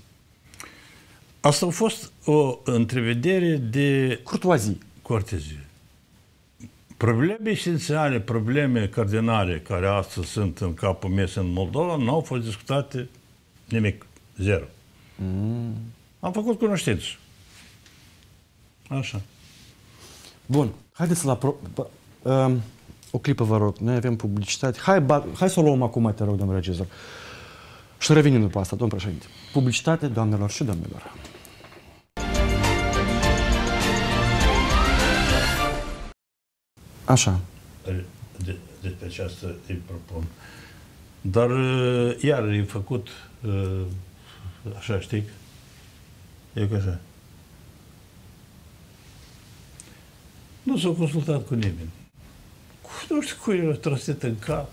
Asta a fost o întrevedere de... Curtoazie. Cortezie. Probleme esențiale, probleme cardinale care astăzi sunt în capul mes în Moldova, nu au fost discutate nimic. Zero. Mm. Am făcut cunoștință. Așa. Bun. Haideți la... Pro... Uh, o clipă, vă rog. Noi avem publicitate. Hai, ba... Hai să o luăm acum, te rog, domnul regizor. Și revenim după asta, domnul președinte. Publicitate, doamnelor și domnilor. Așa. De, despre aceasta îi propun. Dar, uh, iar, e făcut uh, așa, știi? E ca așa. Nu s-au consultat cu nimeni. Nu știu cui i-a trăsit în cap.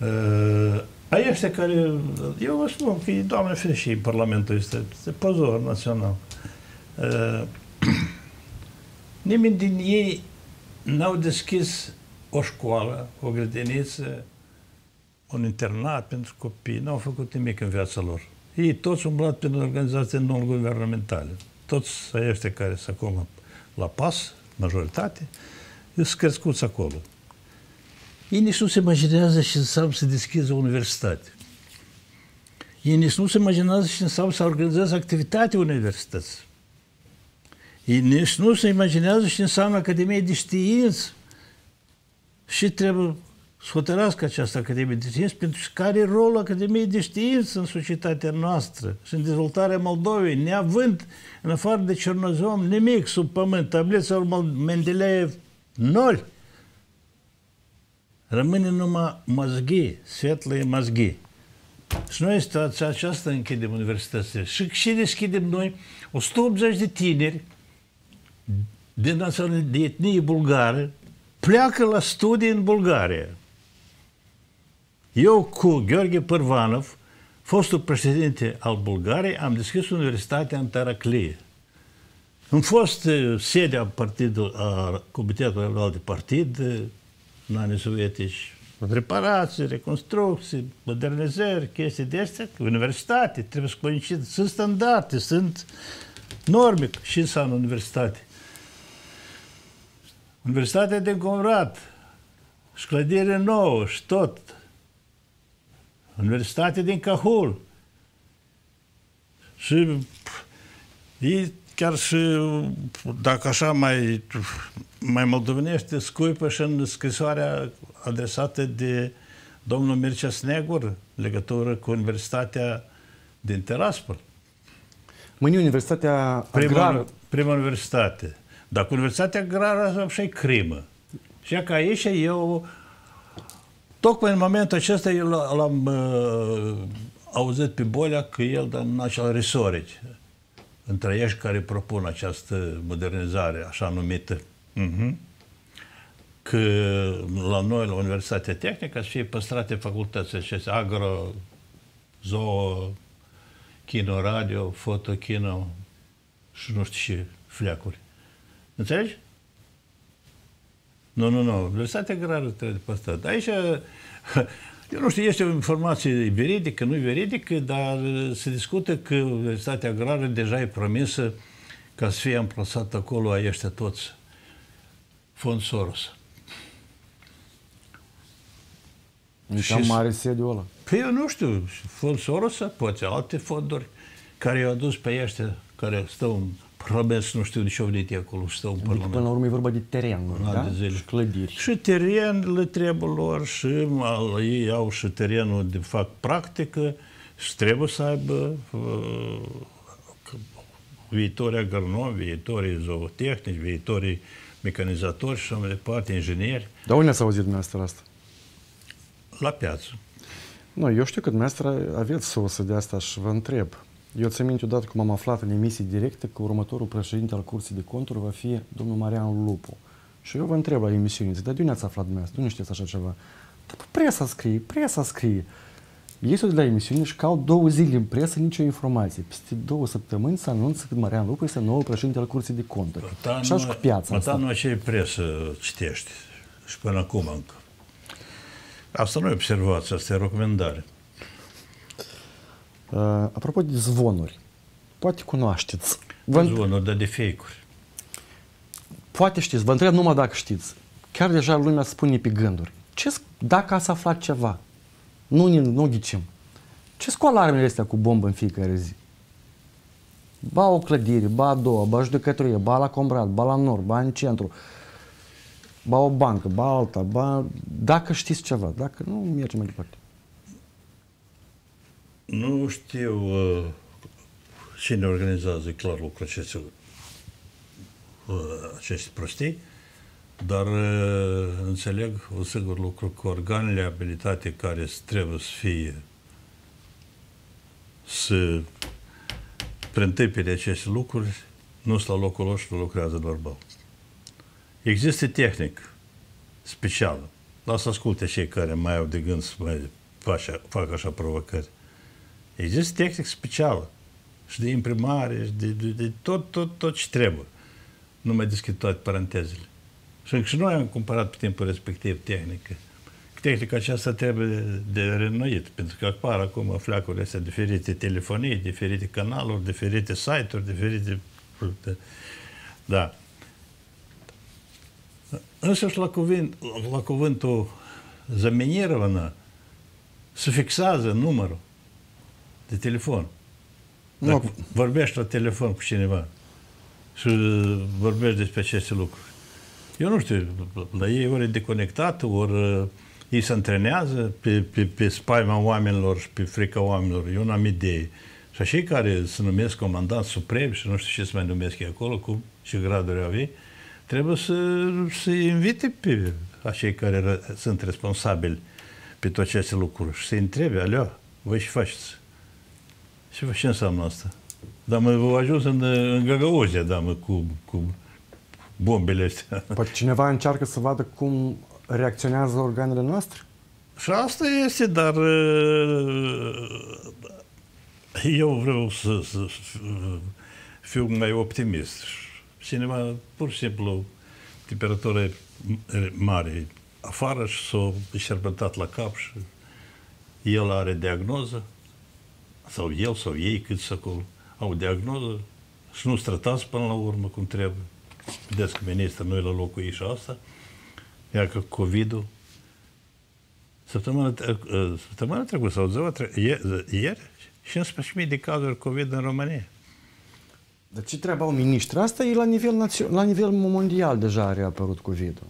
Uh, a ăștia care, eu vă spun că, doamne fere și Parlamentul este, este pozor național. Uh, nimeni din ei n-au deschis o școală, o grădiniță, un internat pentru copii, n-au făcut nimic în viața lor. Ei toți umblat prin organizații non-guvernamentale. Toți ăștia care sunt acum la pas, majoritate, sunt crescuți acolo. Ei nici nu se imaginează și înseamnă să deschiză o universitate. Ei nici nu se imaginează și înseamnă să organizeze activitatea universității. Ei nici nu se imaginează și înseamnă Academie de Știință. Și trebuie să hotărască această Academie de Știință pentru care e rolul Academiei de Știință în societatea noastră și în dezvoltarea Moldovei, neavând, în afară de Cernozom, nimic sub pământ, tableța Mendeleev, nol. Rămâne numai mazghi, svetlă mazghi. Și noi situația aceasta închidem universitățile. Și, și deschidem noi 180 de tineri din naționalitate de etnie bulgară pleacă la studii în Bulgaria. Eu cu Gheorghe Părvanov, fostul președinte al Bulgariei, am deschis universitatea în Taraclie. Am fost sedea partidul, a Comitetului Anual de Partid în anii sovietici. Reparații, reconstrucții, modernizări, chestii de astea, universitate, trebuie să coincide. Sunt standarde, sunt norme și înseamnă universitate. Universitatea din Conrad, și șclădire nouă și tot. Universitatea din Cahul. Și ei chiar și dacă așa mai, mai moldovenește, scuipă și în scrisoarea adresată de domnul Mircea Snegur, legătură cu Universitatea din Teraspol. Mâine Universitatea prima, Agrară... Prima universitate. Dar cu Universitatea Agrară așa e crimă. Și ca aici eu Tocmai în momentul acesta eu l-am uh, auzit pe Bolea că el dă în acel resorici între ești care propun această modernizare, așa numită. Uh-huh. Că la noi, la Universitatea Tehnică, să fie păstrate facultățile acestea, agro, zoo, kino, radio, foto, kino și nu știu ce fleacuri. Înțelegi? Nu, nu, nu. Universitatea agrară trebuie păstrat. Aici, eu nu știu, este o informație veridică, nu veridică, dar se discută că Universitatea agrară deja e promisă ca să fie amplasat acolo a ăștia toți. Fond Soros. E cam mare sediul ăla. Păi eu nu știu, fond Soros, poate alte fonduri care i-au adus pe ăștia care stau în Probabil nu știu de ce au venit acolo și stau în Adică Parlament. până la urmă e vorba de terenuri, Un an da? de zile. Și clădiri. Și teren le trebuie lor și al- ei au și terenul de fac practică și trebuie să aibă uh, viitorii agronomi, viitorii zootehnici, viitorii mecanizatori și așa mai departe, ingineri, Dar unde ați auzit dumneavoastră asta? la piață. Nu, eu știu că dumneavoastră aveți sursă de asta și vă întreb. Eu țin minte odată cum am aflat în emisii directe că următorul președinte al Curții de Conturi va fi domnul Marian Lupu. Și eu vă întreb la emisiune, zic, dar de unde ați aflat dumneavoastră? De unde știți așa ceva? Dar pe presa scrie, presa scrie. Ei sunt de la emisiune și caut două zile în presă nicio informație. Peste două săptămâni se anunță că Marian Lupu este noul președinte al Curții de Conturi. și așa cu piața Măta asta. nu ce presă citești și până acum încă. Asta nu e observație, asta e recomandare. Uh, apropo de zvonuri, poate cunoașteți. Vă, Vă... Zvonuri, dar de fake-uri. poate știți, vă întreb numai dacă știți. Chiar deja lumea spune pe gânduri. Ce, sc- dacă ați aflat ceva, nu, ne- nu ghicim. Ce scoală armele astea cu bombă în fiecare zi? Ba o clădire, ba a doua, ba judecătorie, ba la Combrat, ba la Nord, ba în centru, ba o bancă, ba alta, ba... Dacă știți ceva, dacă nu, mergem mai departe. Nu știu uh, cine organizează clar lucrul acestea, uh, aceste prostii, dar uh, înțeleg un singur lucru, că organele abilitate care trebuie să fie să preîntâmpine aceste lucruri, nu sunt la locul lor și nu lucrează normal. Există tehnic specială. Lasă asculte cei care mai au de gând să mai facă, fac așa provocări. Există tehnic specială și de imprimare și de, de, de tot, tot, tot ce trebuie. Nu mai deschid toate parantezele. Și, și noi am cumpărat pe timpul respectiv tehnică. Tehnica aceasta trebuie de renoit, pentru că apar acum flacurile astea diferite telefonii, diferite canaluri, diferite site-uri, diferite... Da. Însă și la, cuvânt, la cuvântul zamenirovană se fixează numărul de telefon. Nu, Dacă vorbești la telefon cu cineva și vorbești despre aceste lucruri. Eu nu știu, la ei ori e deconectat, ori ei se antrenează pe, pe, pe spaima oamenilor și pe frica oamenilor. Eu n-am idee. Și așa care se numesc comandant suprem și nu știu ce se mai numesc ei acolo, cum și graduri au ei, trebuie să, să invite pe acei care ră- sunt responsabili pe toate aceste lucruri și să-i întrebe, aleo, voi ce faceți? Și ce înseamnă asta? Dar mă au ajuns în, în Găgăuzia, da, mă, cu, cu bombele astea. Poate cineva încearcă să vadă cum reacționează organele noastre? Și asta este, dar uh, eu vreau să, să fiu mai optimist. Cineva, pur și simplu, temperatură mare afară și s-a șerbetat la cap și el are diagnoză, sau el sau ei, câți acolo, au diagnoză și nu-s tratați până la urmă cum trebuie. Vedeți că ministrul nu e la locul ei și asta, iar că COVID-ul Săptămâna, tre- uh, săptămâna trecută sau ziua tre- ie- ieri, 15.000 de cazuri COVID în România. Dar ce treabă au miniștri? Asta e la nivel, națio- la nivel mondial deja a reapărut COVID-ul.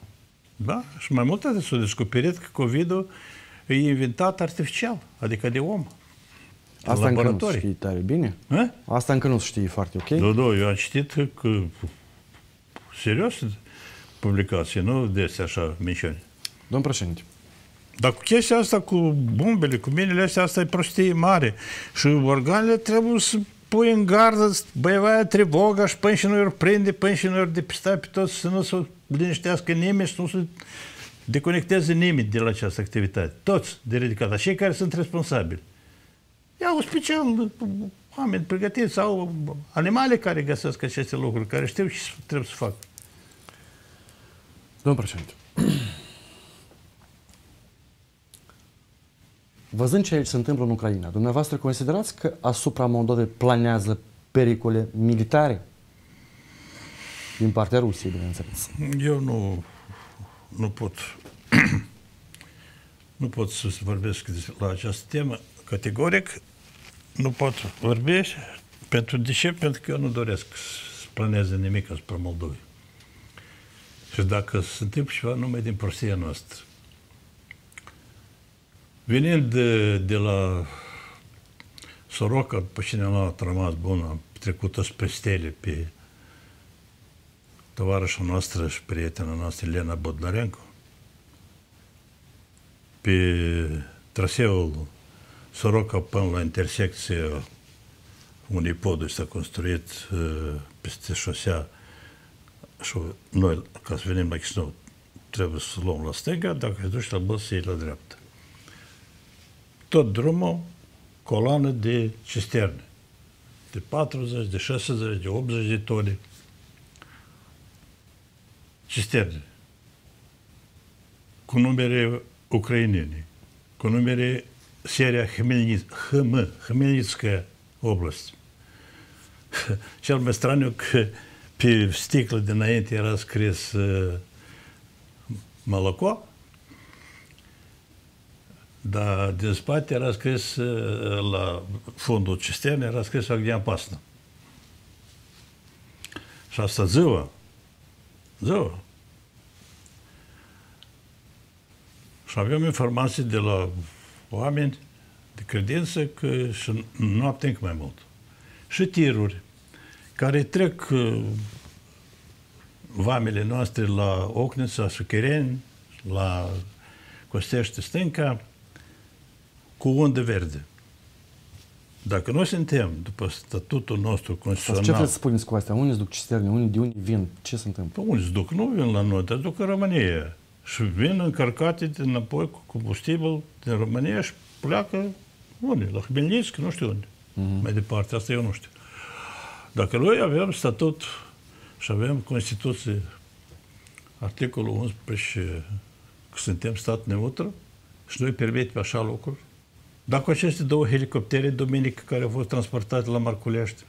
Da? Și mai mult atât s-a descoperit că COVID-ul e inventat artificial, adică de om. În Asta încă nu laboratorii. știi tare bine. A? Asta încă nu știi foarte ok. Da, da, eu am citit că serios publicații, nu de astea așa minciuni. Domn președinte, Dar cu chestia asta, cu bombele, cu minele astea, asta e prostie mare. Și organele trebuie să pui în gardă băievaia trevoga și până și nu ori prinde, până și nu ori depista pe toți, să nu se liniștească nimeni și nu se deconecteze nimeni de la această activitate. Toți de ridicat. Dar cei care sunt responsabili. Iau special oameni pregătiți sau animale care găsesc aceste lucruri, care știu ce trebuie să facă. Domnul președinte, văzând ce se întâmplă în Ucraina, dumneavoastră considerați că asupra Moldovei planează pericole militare din partea Rusiei, bineînțeles? Eu nu, nu pot nu pot să vorbesc la această temă категорик, но под върбиш 50 килону дореск с пранезен микас про Молдови. Și dacă suntem ceva numai din prostia noastră. Venind de, de la Soroca, după ce ne-am luat rămas bun, am trecut spre stele pe tovarășa noastră și prietena noastră, Elena Bodnarenko, pe traseul Soroca până la intersecție unui poduri s-a construit uh, peste șosea și noi, ca să venim la Chișinău, trebuie să luăm la stânga, dacă te duci la băs, să iei la dreapta. Tot drumul, coloană de cisterne, de 40, de 60, de 80 de tone. Cisterne. Cu numere ucrainene, cu numere seria Хмельницкая область. Cel mai straniu că pe sticlă dinainte era scris uh, Malaco, dar din spate era scris uh, la fundul cisternei, era scris Agnia Pasna. Și asta ziua, ziua. Și avem informații de la oameni de credință că și noapte încă mai mult. Și tiruri care trec uh, vamele noastre la Ocnița, Suchereni, la Costește Stânca, cu undă verde. Dacă noi suntem, după statutul nostru constituțional... Ce vreți să spuneți cu astea? Unde se duc cisterne? Unde, de unde vin? Ce se întâmplă? Pe unde se duc? Nu vin la noi, dar duc în România. Și vin încărcate înapoi cu combustibil din România și pleacă unde? La Hmelnitsk, nu știu unde. Uh-huh. Mai departe, asta eu nu știu. Dacă noi avem statut și avem Constituție, articolul 11, că suntem stat neutru și noi permitem așa lucruri, dacă aceste două helicoptere, duminică, care au fost transportate la Marculești,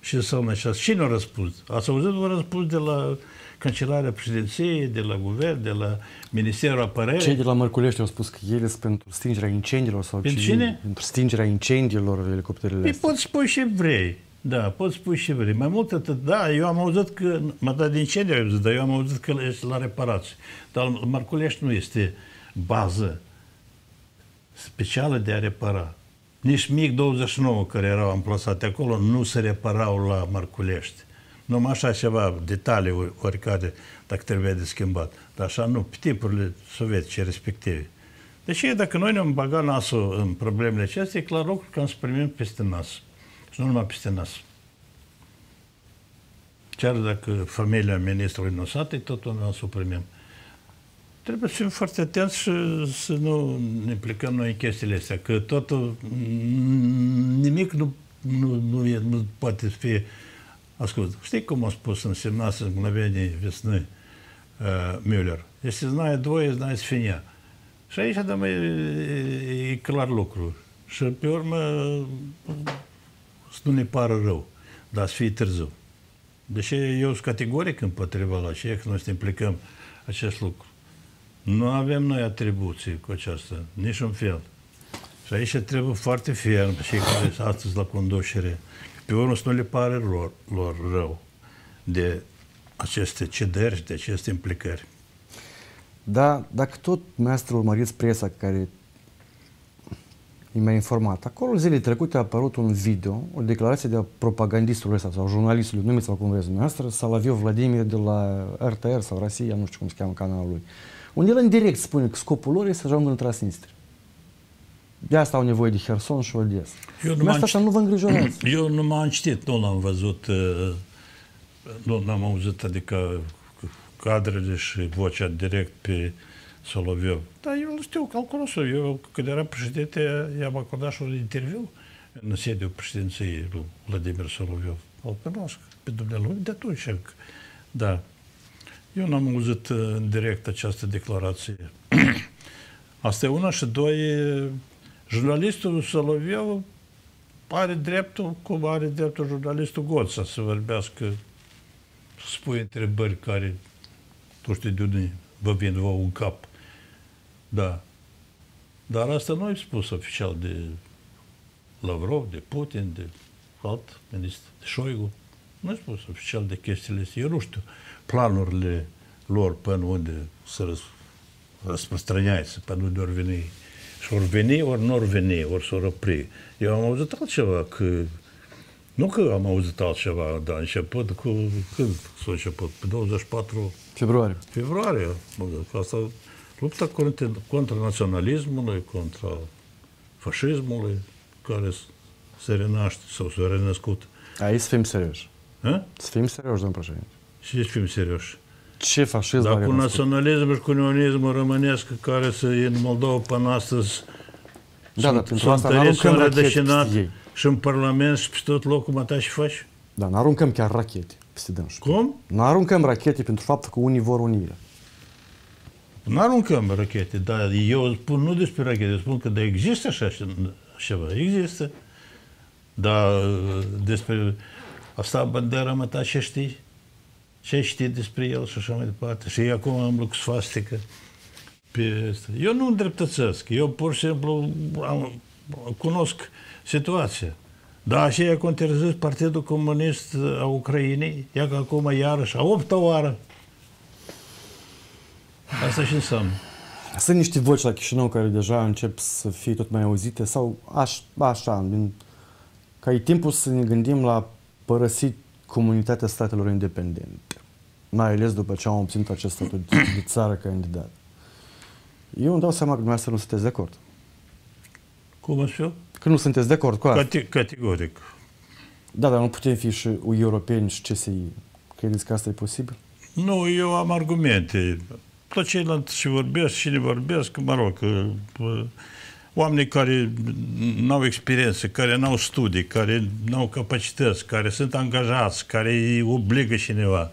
și înseamnă aceasta? Cine a răspuns? Ați auzit un răspuns de la Cancelarea Președinției, de la Guvern, de la Ministerul Apărării? Cei de la Mărculești au spus că ele sunt pentru stingerea incendiilor sau pentru cine? Pentru stingerea incendiilor elicopterele Păi poți spui și vrei. Da, poți spui și vrei. Mai mult atât, da, eu am auzit că, mă dat de incendiu, dar eu am auzit că este la reparații. Dar Marculești nu este bază specială de a repara. Nici MiG-29 care erau amplasate acolo nu se reparau la Marculești. Numai așa ceva, detalii oricare, dacă trebuie de schimbat. Dar așa nu, pe tipurile sovietice respective. Deci, dacă noi ne-am bagat nasul în problemele acestea, e clar lucru că am să primim peste nas. Și nu numai peste nas. Chiar dacă familia ministrului Nosatei, tot o să o primim. Trebuie să fim foarte atenți și să nu ne implicăm noi în chestiile astea, că totul, nimic nu, nu, nu, e, nu poate fi Ascult, știi cum a spus însemnați în mângânevenii vesnă uh, Müller? Este znaie dvoie, znaie sfinea. Și aici, dar e, e, e clar lucru. Și pe urmă să nu ne pară rău, dar să fie târziu. Deși eu sunt categoric împotriva la aceea că noi să implicăm acest lucru. Nu avem noi atribuții cu aceasta, niciun fel. Și aici trebuie foarte ferm și care astăzi la conducere, pe urmă să nu le pare lor, lor rău de aceste cederi și de aceste implicări. Da, dacă tot, dumneavoastră, urmăriți presa care mi-a informat. Acolo zilele trecute a apărut un video, o declarație de a propagandistului ăsta sau jurnalistului, numiți-l cum vreți dumneavoastră, Salaviu Vladimir de la RTR sau Rusia, nu știu cum se cheamă canalul lui, unde el în direct spune că scopul lor este să ajungă în Transnistria. De asta au nevoie de Herson și Odessa. Eu nu Dumneavoastră m-am asta nu vă îngrijorați. Eu nu m-am citit, nu l-am văzut, uh, nu n-am auzit, adică cadrele și vocea direct pe Soloviov. Dar eu îl știu, că îl cunosc. Eu, când era președinte, i-am acordat și un interviu în sediul președinției lui Vladimir Soloviov. Îl cunosc pe dumnealui de atunci. Da. Eu n-am auzit uh, în direct această declarație. Asta e una și doi, jurnalistul Soloviov are dreptul, cum are dreptul jurnalistul Goța să vorbească, să spui întrebări care, tu știi de unde vă vin vă un cap. Da. Dar asta nu e spus oficial de Lavrov, de Putin, de alt ministru, de Șoigu. Nu e spus oficial de chestiile astea. Eu nu știu planurile lor până unde să răs- răsprăstrănează, până unde ori veni. Și ori veni, ori nu ori veni, ori s-or opri. Eu am auzit altceva, că nu că am auzit altceva, dar a început cu, când s-a început? Pe 24 Februarie. februarie. Mă gândesc că asta lupta contra, contra naționalismului, contra fascismului, care s- se renaște sau s-a renăscut. Aici să fim serioși. Ha? Să fim serioși, domnul președinte. Și să fim serioși. Ce fascism Dar are cu născut? naționalismul și cu unionismul românesc care să e în Moldova până astăzi Da, dar pentru asta întăriți, n-aruncăm sunt rachete rădășinat peste ei. și în Parlament și pe tot locul mă ta și faci. Da, n-aruncăm chiar rachete peste dânsul. Cum? N-aruncăm rachete pentru faptul că unii vor unirea. Nu aruncăm rachete, dar eu spun nu despre rachete, eu spun că da, există așa ceva, există. Dar despre asta Bandera mă ta ce știi? Ce știi despre el și așa mai departe. Și acum am lucru sfastică pe asta. Eu nu îndreptățesc, eu pur și simplu am, cunosc situația. Da, așa conterizez Partidul Comunist a Ucrainei, ia că acum iarăși, a opta oară. Asta și înseamnă. Sunt niște voci la Chișinău care deja încep să fie tot mai auzite sau aș, așa, din, că e timpul să ne gândim la părăsit comunitatea statelor independente, mai ales după ce am obținut acest statut de, de țară candidat. Eu îmi dau seama că dumneavoastră nu sunteți de acord. Cum îți fiu? Că nu sunteți de acord cu asta. Cate- categoric. Da, dar nu putem fi și europeni și CSI. Credeți că asta e posibil? Nu, eu am argumente. Tot ceilalți și vorbesc și ne vorbesc, mă rog, că, bă, oamenii care nu au experiență, care nu au studii, care nu au capacități, care sunt angajați, care îi obligă cineva.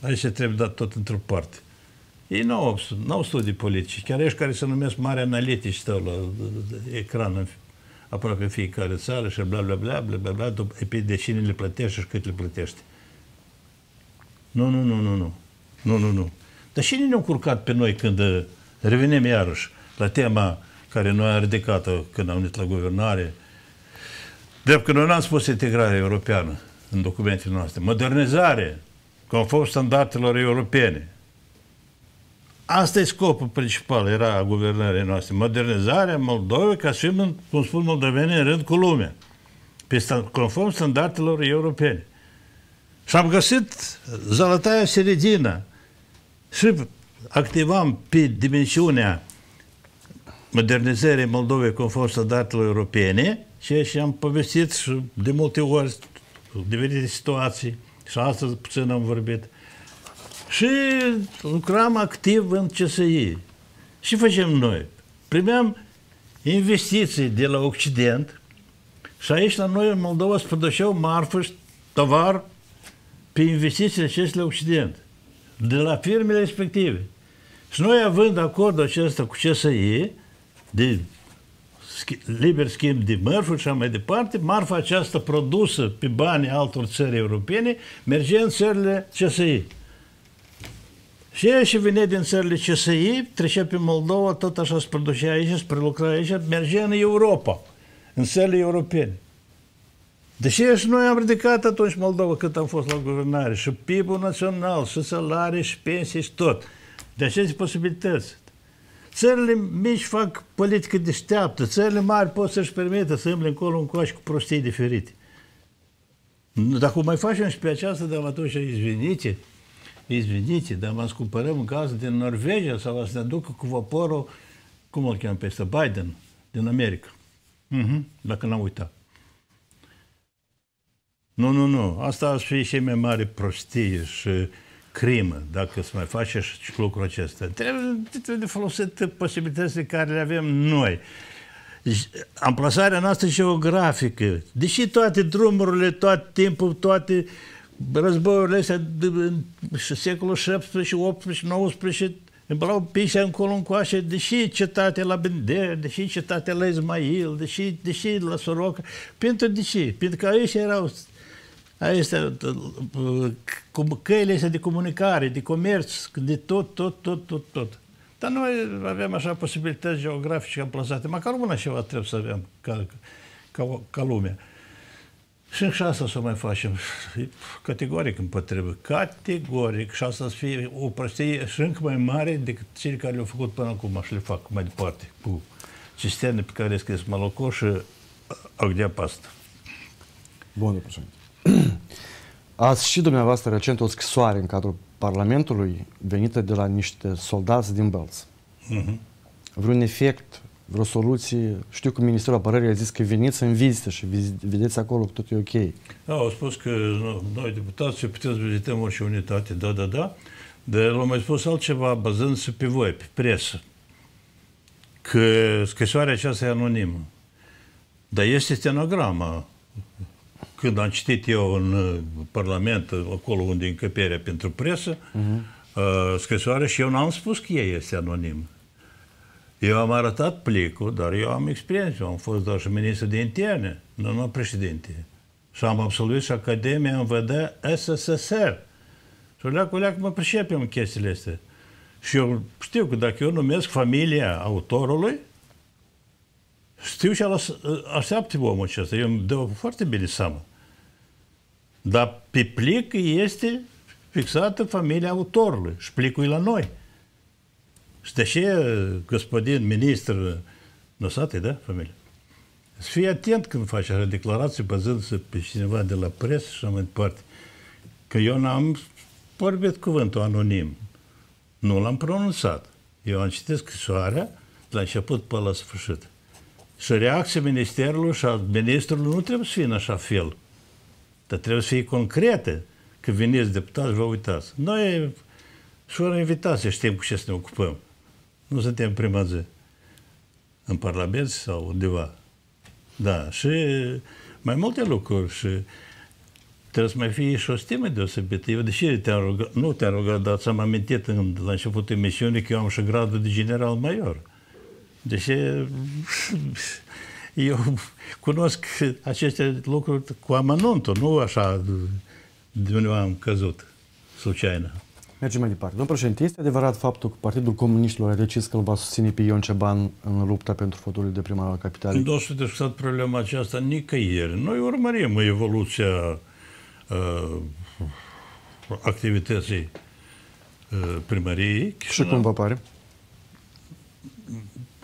Aici trebuie dat tot într-o parte. Ei nu au, nu au studii politice. Chiar ești care se numesc mari analitici stau la ecran în aproape în fiecare țară și bla bla bla bla bla bla, după, pe de cine le plătește și cât le plătește. Nu, nu, nu, nu, nu. Nu, nu, nu. Dar cine ne-a curcat pe noi când uh, revenim iarăși la tema care noi am ridicat-o când am venit la guvernare? Drept că noi n-am spus integrare europeană în documentele noastre. Modernizare, conform standardelor europene. Asta e scopul principal, era a guvernării noastre. Modernizarea Moldovei ca să fim, cum spun moldovenii, în rând cu lumea. Pe sta- conform standardelor europene. Și am găsit zălătaia seredină și activam pe dimensiunea modernizării Moldovei conform standardelor europene, ceea ce am povestit și de multe ori, diferite situații, și astăzi puțin am vorbit. Și lucram activ în CSI. Și facem noi? Primeam investiții de la Occident și aici la noi în Moldova se produceau marfă și tovar pe investițiile acestea la Occident, de la firmele respective. Și noi având acordul acesta cu CSI, de schi- liber schimb de mărfuri și așa mai departe, marfa aceasta produsă pe banii altor țări europene merge în țările CSI. Și ea și vine din țările CSI, trecea pe Moldova, tot așa se producea aici, se prelucra aici, mergea în Europa, în țările europene. Deși și noi am ridicat atunci Moldova cât am fost la guvernare, și PIB-ul național, și salarii, și pensii, și tot. De aceste posibilități. Țările mici fac politică deșteaptă, țările mari pot să-și permită să îmble încolo încoace cu prostii diferite. Dacă mai facem și pe aceasta, dar atunci izveniți, izveniți, dar mă cumpărăm gaz din Norvegia sau să ne ducă cu vaporul, cum îl cheamă peste Biden, din America. Uh-huh, dacă n-am uitat. Nu, nu, nu. Asta ar fi și mai mare prostie și crimă, dacă să mai face și lucrul acesta. Trebuie de folosit posibilitățile care le avem noi. Amplasarea noastră geografică, deși toate drumurile, tot timpul, toate războiurile astea și secolul 17, 18, 19 îmblau pișa încolo încoace, deși cetatea la Bender, deși cetatea la Ismail, deși, deși la Soroca, pentru de ce? Pentru că aici erau Astea, cu căile astea de comunicare, de comerț, de tot, tot, tot, tot, tot. Dar noi avem așa posibilități geografice amplasate, măcar una ceva trebuie să avem ca, ca, ca lumea. Și și asta să mai facem. Categoric împotrivă. Categoric. Și asta să fie o prostie și încă mai mare decât cei care le-au făcut până acum și le fac mai departe cu cisterne pe care le scris Malocoș și Agdea Pasta. Bun, președinte. Ați și dumneavoastră recent o scrisoare în cadrul Parlamentului venită de la niște soldați din Bălț. Uh-huh. Vreun efect, vreo soluție? Știu că Ministerul Apărării a zis că veniți în vizită și vedeți acolo că tot e ok. Da, au spus că noi deputați putem să vizităm orice unitate, da, da, da, dar l-au mai spus altceva bazându-se pe voi, pe presă, că scrisoarea aceasta e anonimă. Dar este stenograma când am citit eu în uh, Parlament, acolo unde e încăperea pentru presă, uh-huh. uh, scrisoare și eu n-am spus că ea este anonim. Eu am arătat plicul, dar eu am experiență. Am fost doar și ministru de interne, nu numai președinte. Și am absolvit și Academia MVD SSSR. Și leac, leac mă pricepem în chestiile astea. Și eu știu că dacă eu numesc familia autorului, știu ce așteaptă omul acesta. Eu îmi dau foarte bine seama. Dar pe plic este fixată familia autorului și șplicul e la noi. Și de ce gospodin ministru Năsate, da, familia? Să fii atent când faci așa declarație bazându-se pe cineva de la presă și așa mai departe. Că eu n-am vorbit cuvântul anonim. Nu l-am pronunțat. Eu am citit scrisoarea de la început până la sfârșit. Și reacția ministerului și a ministrului nu trebuie să fie în așa fel. Dar trebuie să fie concrete. Că veniți deputați, vă uitați. Noi și ori invitație știm cu ce să ne ocupăm. Nu suntem prima zi în Parlament sau undeva. Da, și mai multe lucruri și trebuie să mai fie și o stimă deosebită. Eu deși te-am rugat, nu te-am rugat, dar ți-am amintit în, la începutul emisiunii că eu am și gradul de general major. Deși eu cunosc aceste lucruri cu amănuntul, nu așa de unde am căzut, suceaină. Mergem mai departe. Domnul președinte, este adevărat faptul că Partidul Comuniștilor a decis că îl va susține pe Ion Ceban în lupta pentru fotoliul de primar al capitalei? Nu o să discutat problema aceasta nicăieri. Noi urmărim evoluția uh, activității uh, primăriei. Și cum vă pare?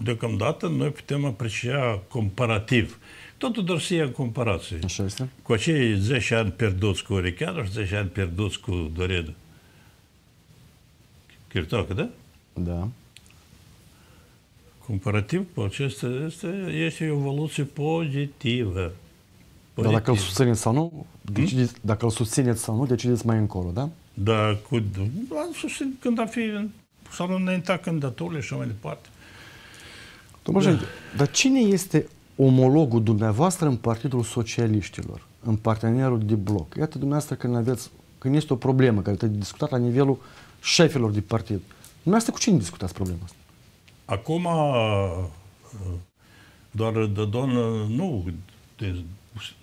Deocamdată noi putem aprecia comparativ. Totul doar să ia în comparație. Așa este. Cu acei 10 ani pierduți cu Orecheanu și 10 ani pierduți cu Doredu. Chirtoacă, da? Da. Comparativ cu acesta este, este o evoluție pozitivă. Dar dacă îl susțineți sau nu, decideți, hmm? dacă îl susțineți sau nu, decideți mai încolo, da? Da, cu, da, susțin când ar fi, sau înaintea candidaturile și mai departe. Domnul da. dar cine este omologul dumneavoastră în Partidul Socialiștilor, în partenerul de bloc? Iată dumneavoastră când aveți, când este o problemă care trebuie discutat la nivelul șefilor de partid. Dumneavoastră cu cine discutați problema asta? Acum, doar de domn, nu de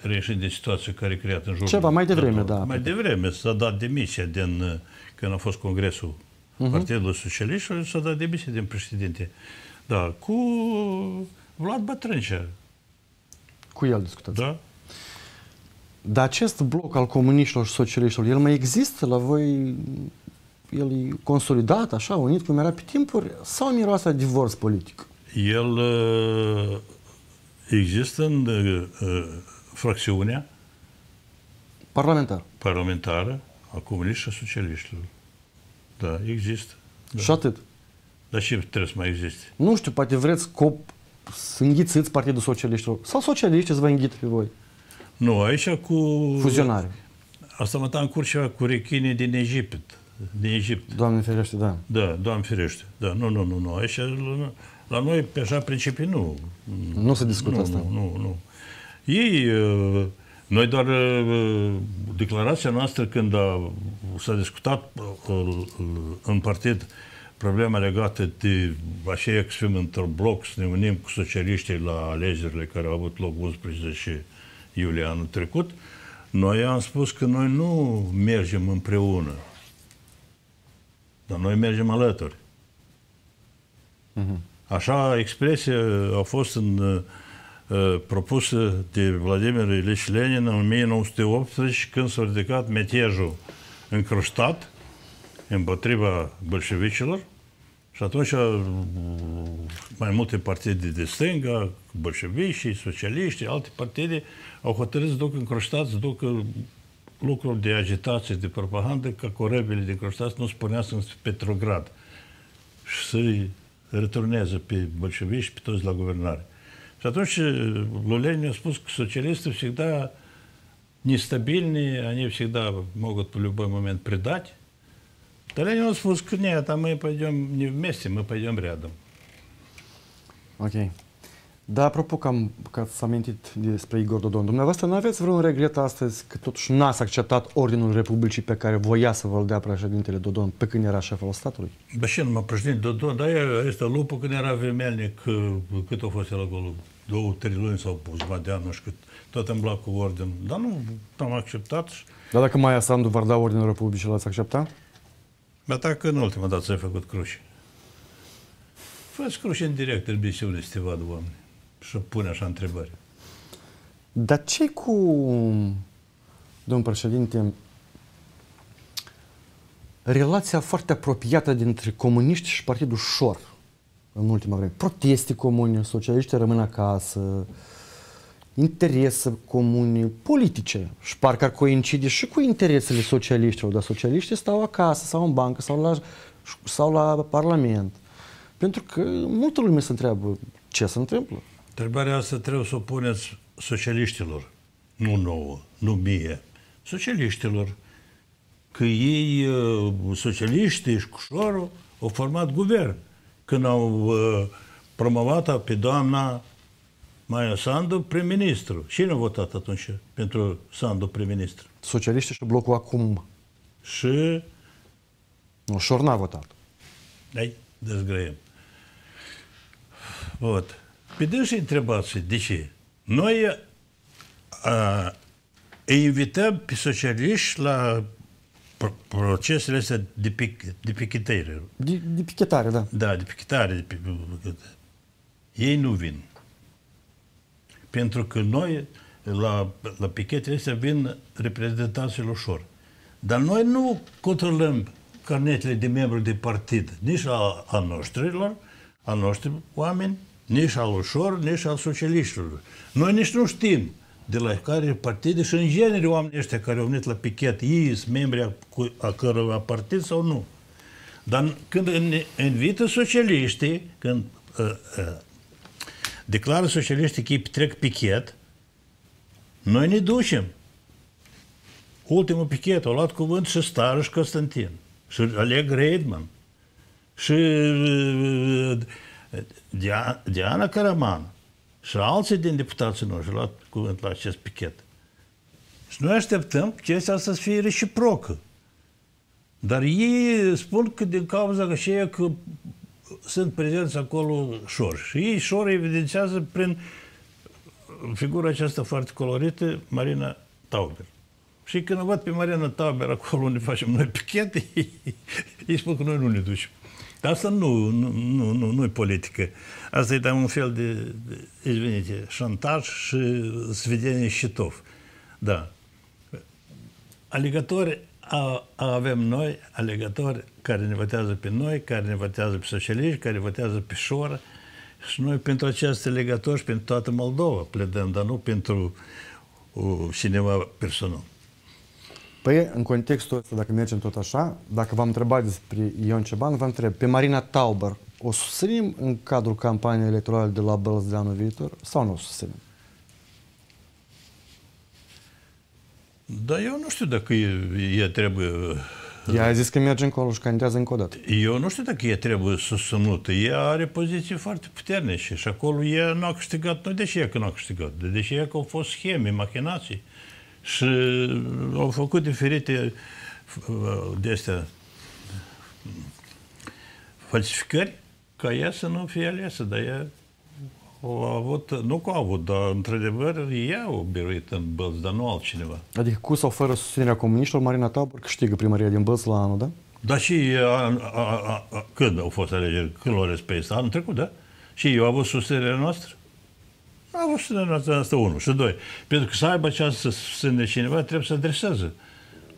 reieșit de situație care e creată în jurul. Ceva mai devreme, da. Mai devreme s-a dat demisia din, când a fost congresul uh-huh. Partidului Socialist și s-a dat demisia din președinte. Da, cu Vlad Bătrâncea. Cu el discutați. Da. Dar acest bloc al comuniștilor și socialiștilor, el mai există la voi el e consolidat, așa, unit cum era pe timpuri, sau miroase a divorț politic? El uh, există în uh, uh, fracțiunea Parlamentar. parlamentară a comuniștilor și a socialiștilor. Da, există. Da. Și atât. Dar ce trebuie să mai existe? Nu știu, poate vreți cop să înghițiți Partidul Socialiștilor. Sau socialiștii să vă înghită pe voi. Nu, aici cu... Fuzionare. Asta mă în curs ceva cu rechinii din Egipt. Din Egipt. Doamne ferește, da. Da, Doamne ferește. Da, nu, nu, nu, nu. Aici, la, la noi, pe așa principii, nu. Nu se discută nu, asta. Nu, nu, nu. Ei, uh, noi doar uh, declarația noastră când a, s-a discutat uh, în partid problema legată de aceea că fim într-un bloc, să ne unim cu socialiștii la alegerile care au avut loc 11 iulie anul trecut, noi am spus că noi nu mergem împreună, dar noi mergem alături. Așa expresia a fost în, uh, propusă de Vladimir Ilich Lenin în 1918 când s-a ridicat metejul încruștat împotriva bolșevicilor și atunci uh, mai multe partide de stânga, bolșevici, socialiști, alte partide au hotărât să ducă încroștați, să ducă lucruri de agitație, de propagandă, ca corabile de încroștați nu spunească în Petrograd și să-i returneze pe bolșevici și pe toți la guvernare. Și atunci lui Lenin a спус, că socialisты всегда нестабильные, они всегда могут в любой момент предать. Да Ленин a спус, că нет, а мы пойдем не вместе, мы пойдем рядом. Ok. Dar apropo că, am, că ați amintit despre Igor Dodon, dumneavoastră nu aveți vreun regret astăzi că totuși n-ați acceptat Ordinul Republicii pe care voia să vă-l dea președintele Dodon pe când era șef al statului? Да ще нема președinte Dodon, dar este lupul când era vemelnic, cât a fost el acolo, două, trei luni sau jumătate de an, nu știu cât, tot îmbla cu ordin. Dar nu am acceptat. Dar dacă Maia Sandu v-ar da Ordinul Republicii, l-ați accepta? Dar dacă în ultima dată ți-ai făcut cruci. Faci cruci în direct, în emisiune, să te vadă oameni. Și pune așa întrebări. Dar ce cu, domnul președinte, relația foarte apropiată dintre comuniști și Partidul Șor în ultima vreme? Proteste comune, socialiștii rămân acasă, interese comune, politice. Și parcă ar coincide și cu interesele socialiștilor, dar socialiștii stau acasă sau în bancă sau la, sau la Parlament. Pentru că multă lume se întreabă ce se întâmplă. Întrebarea asta trebuie să o puneți socialiștilor, nu nouă, nu mie, socialiștilor. Că ei, uh, socialiștii și Cușorul, au format guvern. Când au uh, promovat pe doamna Maia Sandu prim-ministru. Cine a votat atunci pentru Sandu prim-ministru? Socialiștii și blocul acum. Și... Nu, Șor n-a votat. Ai, dezgrăiem. Вот. Pe dânsi întrebați de ce. Noi a, îi invităm pe socialiști la procesele astea de, pic, de pichetare. De, de pichetare, da. Da, de pichetare. De, ei nu vin. Pentru că noi, la, la pichetele astea, vin reprezentanții ușor. Dar noi nu controlăm carnetele de membru de partid, nici a, a noștrilor, a noștri oameni, nici al ușor, nici al socialiștilor. Noi nici nu știm de la care partide și în genere oamenii ăștia care au venit la pichet, ei sunt membri a, a cărora partid sau nu. Dar când invită socialiștii, când uh, uh, declară socialiștii că ei trec pichet, noi ne ducem. Ultimul pichet a luat cuvânt și Stară și Constantin, și Oleg Reidman, și uh, Diana Caraman și alții din deputații noștri au luat cuvânt la acest pichet. Și noi așteptăm chestia asta să fie reciprocă. Dar ei spun că din cauza că și că sunt prezenți acolo șor. Și ei șor evidențiază prin figura aceasta foarte colorită, Marina Tauber. Și când văd pe Marina Tauber acolo unde facem noi pichet, ei, ei spun că noi nu ne ducem. Dar asta nu, nu, nu, nu, nu e politică. Asta e там un fel de, de извините, șantaj și svedenie șitov. Da. Alegători a, a, avem noi alegători care ne votează pe noi, care ne votează pe socialiști, care votează pe șoră și noi pentru această legători și pentru toată Moldova pledăm, dar nu pentru uh, cineva personal. Păi, în contextul ăsta, dacă mergem tot așa, dacă v-am întrebat despre Ion Ceban, vă întreb, pe Marina Tauber o susținem în cadrul campaniei electorale de la Bălți de anul viitor sau nu o susținem? Dar eu nu știu dacă e, e trebuie... Ea a zis că merge încolo și candidează încă o dată. Eu nu știu dacă e trebuie susținută. Ea are poziții foarte puternice și acolo ea nu a câștigat, nu deși ea că nu a câștigat, de deși ea că au fost scheme, machinații și au făcut diferite de astea falsificări ca ea să nu fie aleasă, dar ea au avut, nu că au avut, dar într-adevăr ea au biruit în Bălți, dar nu altcineva. Adică cu sau fără susținerea comuniștilor, Marina Tabor câștigă primăria din Bălți la anul, da? Da, și a, a, a, a, când au fost alegeri? Când l-au respect? Anul trecut, da? Și eu am avut susținerea noastră? Am avut susținerea noastră, asta unul. Și doi, pentru că să aibă această susținere cineva, trebuie să adreseze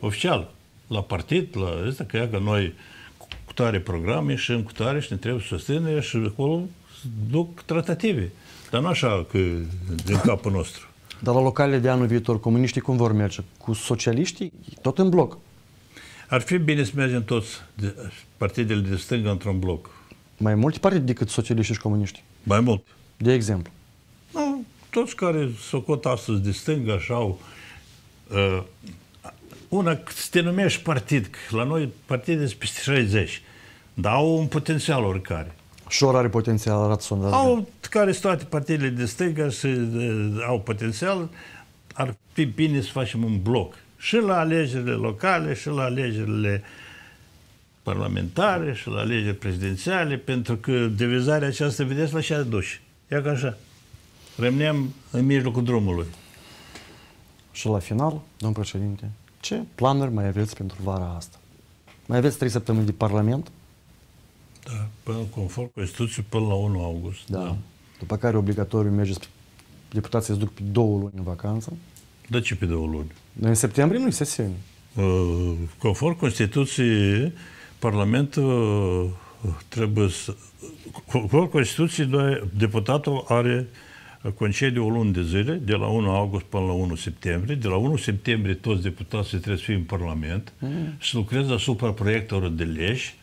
oficial la partid, la asta, că, că noi cu tare programe și în cu tare și ne trebuie susținere și acolo duc tratative. Dar nu așa că din capul nostru. Dar la localele de anul viitor, comuniștii cum vor merge? Cu socialiștii? Tot în bloc. Ar fi bine să mergem toți de, partidele de stânga într-un bloc. Mai multe partide decât socialiști și comuniști? Mai mult. De exemplu? Nu, toți care socot astăzi de stânga așa au uh, una, să te numești partid, că la noi partide sunt peste 60, dar au un potențial oricare. Șor are potențial, arată sondajele. Au, care sunt toate partidele de stânga și uh, au potențial, ar fi bine să facem un bloc. Și la alegerile locale, și la alegerile parlamentare, și la alegeri prezidențiale, pentru că divizarea aceasta, vedeți, la ce a dus. Ia ca așa. Rămânem în mijlocul drumului. Și la final, domnul președinte, ce planuri mai aveți pentru vara asta? Mai aveți trei săptămâni de Parlament? Da, până conform Constituției până la 1 august. Da. da. După care obligatoriu mergeți, deputații se duc pe două luni în vacanță. De ce pe două luni? Noi în septembrie nu-i sesiune. Uh, conform Constituției, Parlamentul trebuie să... Conform Constituției, deputatul are concediu o lună de zile, de la 1 august până la 1 septembrie. De la 1 septembrie toți deputații trebuie să fie în Parlament mm. și lucreze asupra proiectelor de legi,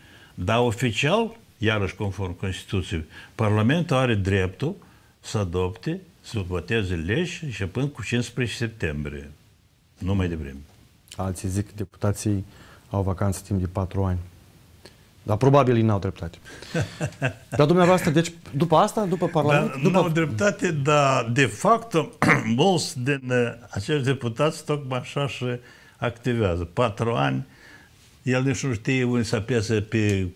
dar oficial, iarăși conform Constituției, Parlamentul are dreptul să adopte, să voteze legi începând cu 15 septembrie. Nu mai devreme. Alții zic că deputații au vacanță timp de patru ani. Dar probabil ei n-au dreptate. Dar dumneavoastră, deci după asta, după Parlament... Da, după... n-au dreptate, dar de fapt mulți din uh, acești deputați tocmai așa și activează. Patru ani, el nici nu știe unde să apese pe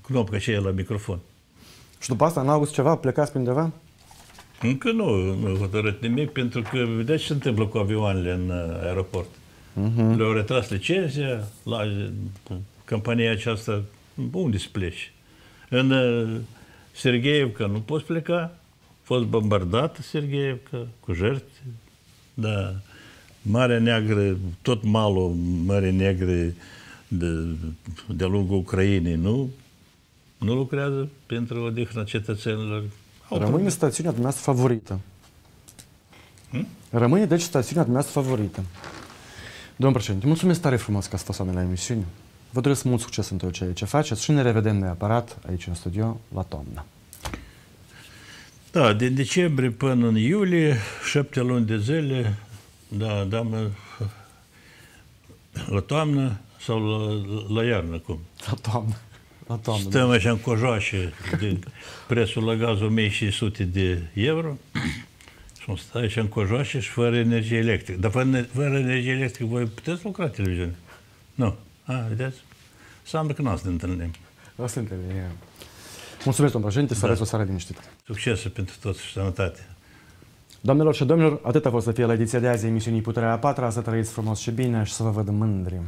knopca aceea la microfon. Și după asta, în august ceva, plecați pe undeva? Încă nu, nu hotărât nimic, pentru că vedeți ce se întâmplă cu avioanele în uh, aeroport. Uh-huh. Le-au retras licenția, la campania aceasta, unde să pleci? În uh, Sergeievca nu poți pleca, a fost bombardat Sergeievca cu jertfe, da. Marea Neagră, tot malul Mare Negre de, de lungul Ucrainei, nu, nu lucrează pentru odihna cetățenilor. Rămâne stațiunea dumneavoastră favorită. Hmm? Rămâne, deci, stațiunea dumneavoastră favorită. Domnul președinte, mulțumesc tare frumos că ați fost la emisiune. Vă doresc mult succes în tot ceea ce faceți și ne revedem neapărat aici în studio la toamnă. Da, din decembrie până în iulie, șapte luni de zile, da, da, mă, la toamnă sau la, la iarnă, cum? La toamnă. La toamnă Stăm da. așa în cojoașe de prețul la gaz 1600 de euro și stai așa în cojoașe și fără energie electrică. Dar fără, fără energie electrică voi puteți lucra televiziune? Nu. A, vedeți? Înseamnă că nu o să ne întâlnim. O să ne întâlnim. Mulțumesc, domnul președinte, să da. aveți o seară liniștită. Succes pentru toți și sănătate. Doamnelor și domnilor, atât a fost să fie la ediția de azi emisiunii Puterea a patra, să trăiți frumos și bine și să vă văd mândri.